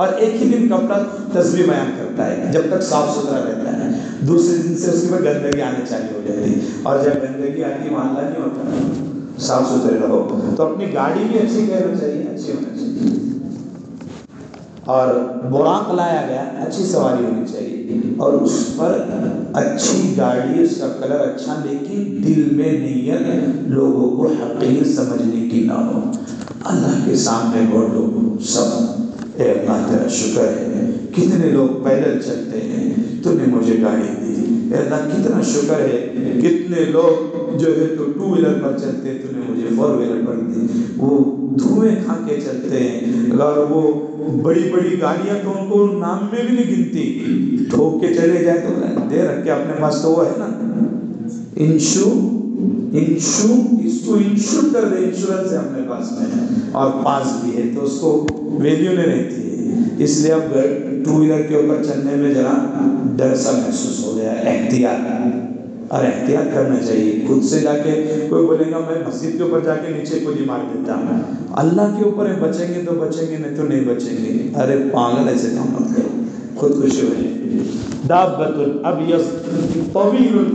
और एक ही दिन कपड़ा तस्वीर बयान करता है, जब तक साफ़ सुथरा रहता है। दूसरे दिन से उसके बाद गंदगी आने चालू हो जाती है। और जब गंदगी आती है, वहाँ नहीं होता। साफ़ सुथरे रहो। तो अपनी गाड़ी भी अच्छी कहना चाहिए, अच्छी होना चाहिए। और बुराक लाया गया, अच्छी सवारी होनी चाहिए। और उस पर अच्छी गाड़ी, उसका कलर अच्छा लेकिन दिल में नीयत लोगों को हकीर समझने की ना हो। अल्लाह के सामने बोलो सब ए अल्लाह, तेरा शुक्र है। कितने लोग पैदल चलते हैं, तूने मुझे गाड़ी दी। अल्लाह, कितना शुक्र है। कितने लोग जो है तो टू व्हीलर पर चलते तूने मुझे फोर व्हीलर पर दी। वो धुएँ खा के चलते हैं। अगर वो बड़ी बड़ी गाड़ियाँ तो उनको नाम में भी नहीं गिनती। ठोक के चले जाए तो दे रख अपने पास तो वो है ना। इंशु इंशु इसको इंश्योर कर दे, इंश्योरेंस है अपने पास में। और पास भी है तो उसको वैल्यू नहीं रहती है। इसलिए अब टू व्हीलर के ऊपर चलने में जरा डर सा महसूस हो गया, एहतियात। और एहतियात करना चाहिए खुद से जाके कोई बोलेगा मैं मस्जिद के ऊपर जाके नीचे गोली मार देता हूँ अल्लाह के ऊपर है बचेंगे तो बचेंगे नहीं तो नहीं बचेंगे अरे पागल ऐसे काम मत करो खुदकुशी हो जाए दाबतुल अबयज तवील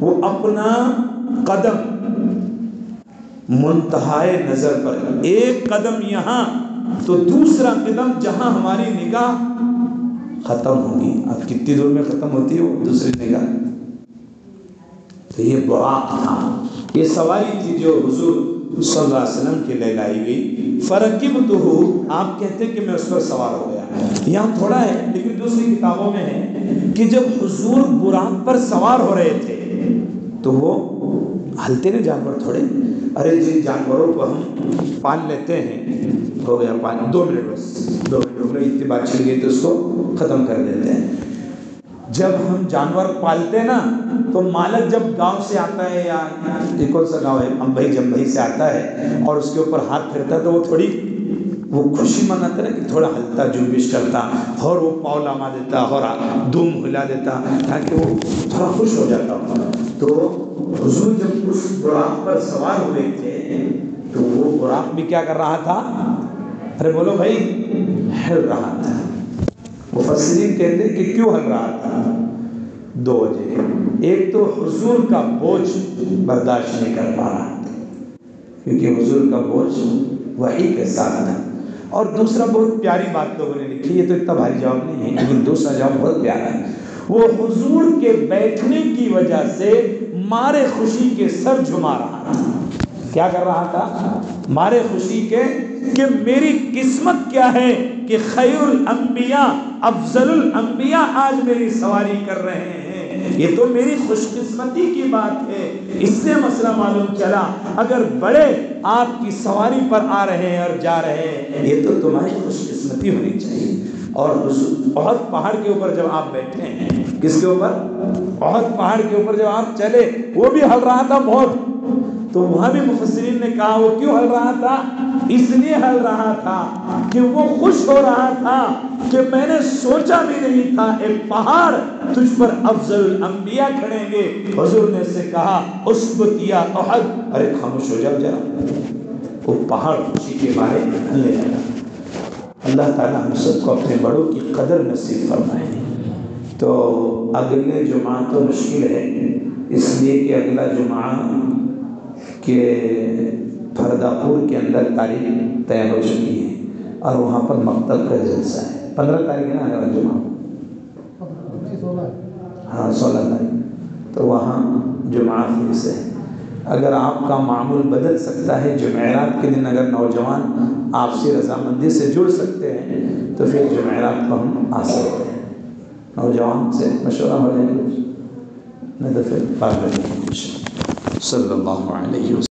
वो अपना कदम मुंतहाए नजर पर एक कदम यहाँ तो दूसरा कदम जहाँ हमारी निगाह खत्म होगी। अब कितनी दूर में खत्म होती है वो? दूसरी निगाह। तो ये बुराक था। ये सवारी थी जो हुजूर सल्लल्लाहु के लिए लाई गई। फरकिब तो हो आप कहते हैं कि मैं उस पर सवार हो गया। यहाँ थोड़ा है, लेकिन दूसरी किताबों में है कि जब हजूर बुराक पर सवार हो रहे थे तो वो हलते नहीं जानवर थोड़े। अरे जिन जानवरों को हम पाल लेते हैं, हो गया पानी दो मिनट बस, दो मिनट हो गए, इतनी बात छिड़ गई तो उसको ख़त्म कर देते हैं। जब हम जानवर पालते ना तो मालक जब गाँव से आता है या एक और सा गाँव है अम्बई जम्बई से आता है और उसके ऊपर हाथ फिरता है तो वो थोड़ी, वो खुशी मनाता है कि थोड़ा हलता जुम्बिश करता और वो पाव लामा देता और दुम हिला देता, ताकि वो थोड़ा खुश हो जाता। तो हुजूर जब उस बुराक पर सवार हुए थे तो वो बुराक भी क्या कर रहा था? अरे बोलो भाई, हिल रहा था। मुफसरीन कहते कि क्यों हल रहा था? दो वजह एक तो हुजूर का बोझ बर्दाश्त नहीं कर पा रहा क्योंकि हुजूर का बोझ वही के साथ था। और दूसरा बहुत प्यारी बात लोगों ने लिखी, ये तो इतना भारी जवाब नहीं है, लेकिन दूसरा जवाब बहुत प्यारा है। वो हुजूर के बैठने की वजह से मारे खुशी के सर झुमा रहा था। क्या कर रहा था? मारे खुशी के कि मेरी किस्मत क्या है कि खैरुल अंबिया, अफजलुल अंबिया आज मेरी सवारी कर रहे हैं। ये तो मेरी खुशकिस्मती की बात है। इससे मसला मालूम चला, अगर बड़े आपकी सवारी पर आ रहे हैं और जा रहे हैं, ये तो तुम्हारी खुशकिस्मती होनी चाहिए। और उस बहुत पहाड़ के ऊपर जब आप बैठे हैं, किसके ऊपर? बहुत पहाड़ के ऊपर जब आप चले, वो भी हल रहा था बहुत। तो वहाँ भी मुफसरीन ने कहा, वो क्यों हल रहा था? इसलिए हल रहा था कि वो खुश हो रहा था कि मैंने सोचा भी नहीं था, एक पहाड़ तुझ पर अफजल अंबिया खड़ेंगे। हजूर ने से कहा उसबतिया अहद। अरे खामोश हो जाओ जरा। वो पहाड़ खुशी के बारे में अल्लाह ताला हम सबको अपने बड़ों की कदर नसीब फरमाए। तो अगले जुमा तो मुश्किल है इसलिए कि अगला जुमा के फरदापुर के अंदर तारीख तय हो चुकी है और वहाँ पर मकतब का जलसा है। पंद्रह तारीख है ना अगला जुमा हाँ सोलह तारीख। तो वहाँ जुमा फिर से है। अगर आपका मामूल बदल सकता है जमेरात के दिन अगर नौजवान आपसी रजामंदी से जुड़ सकते हैं तो फिर जमेरात को हम आ सकते हैं। नौजवान से मशवरा हो जाएँगे। नहीं तो फिर में सल्लल्लाहु अलैहि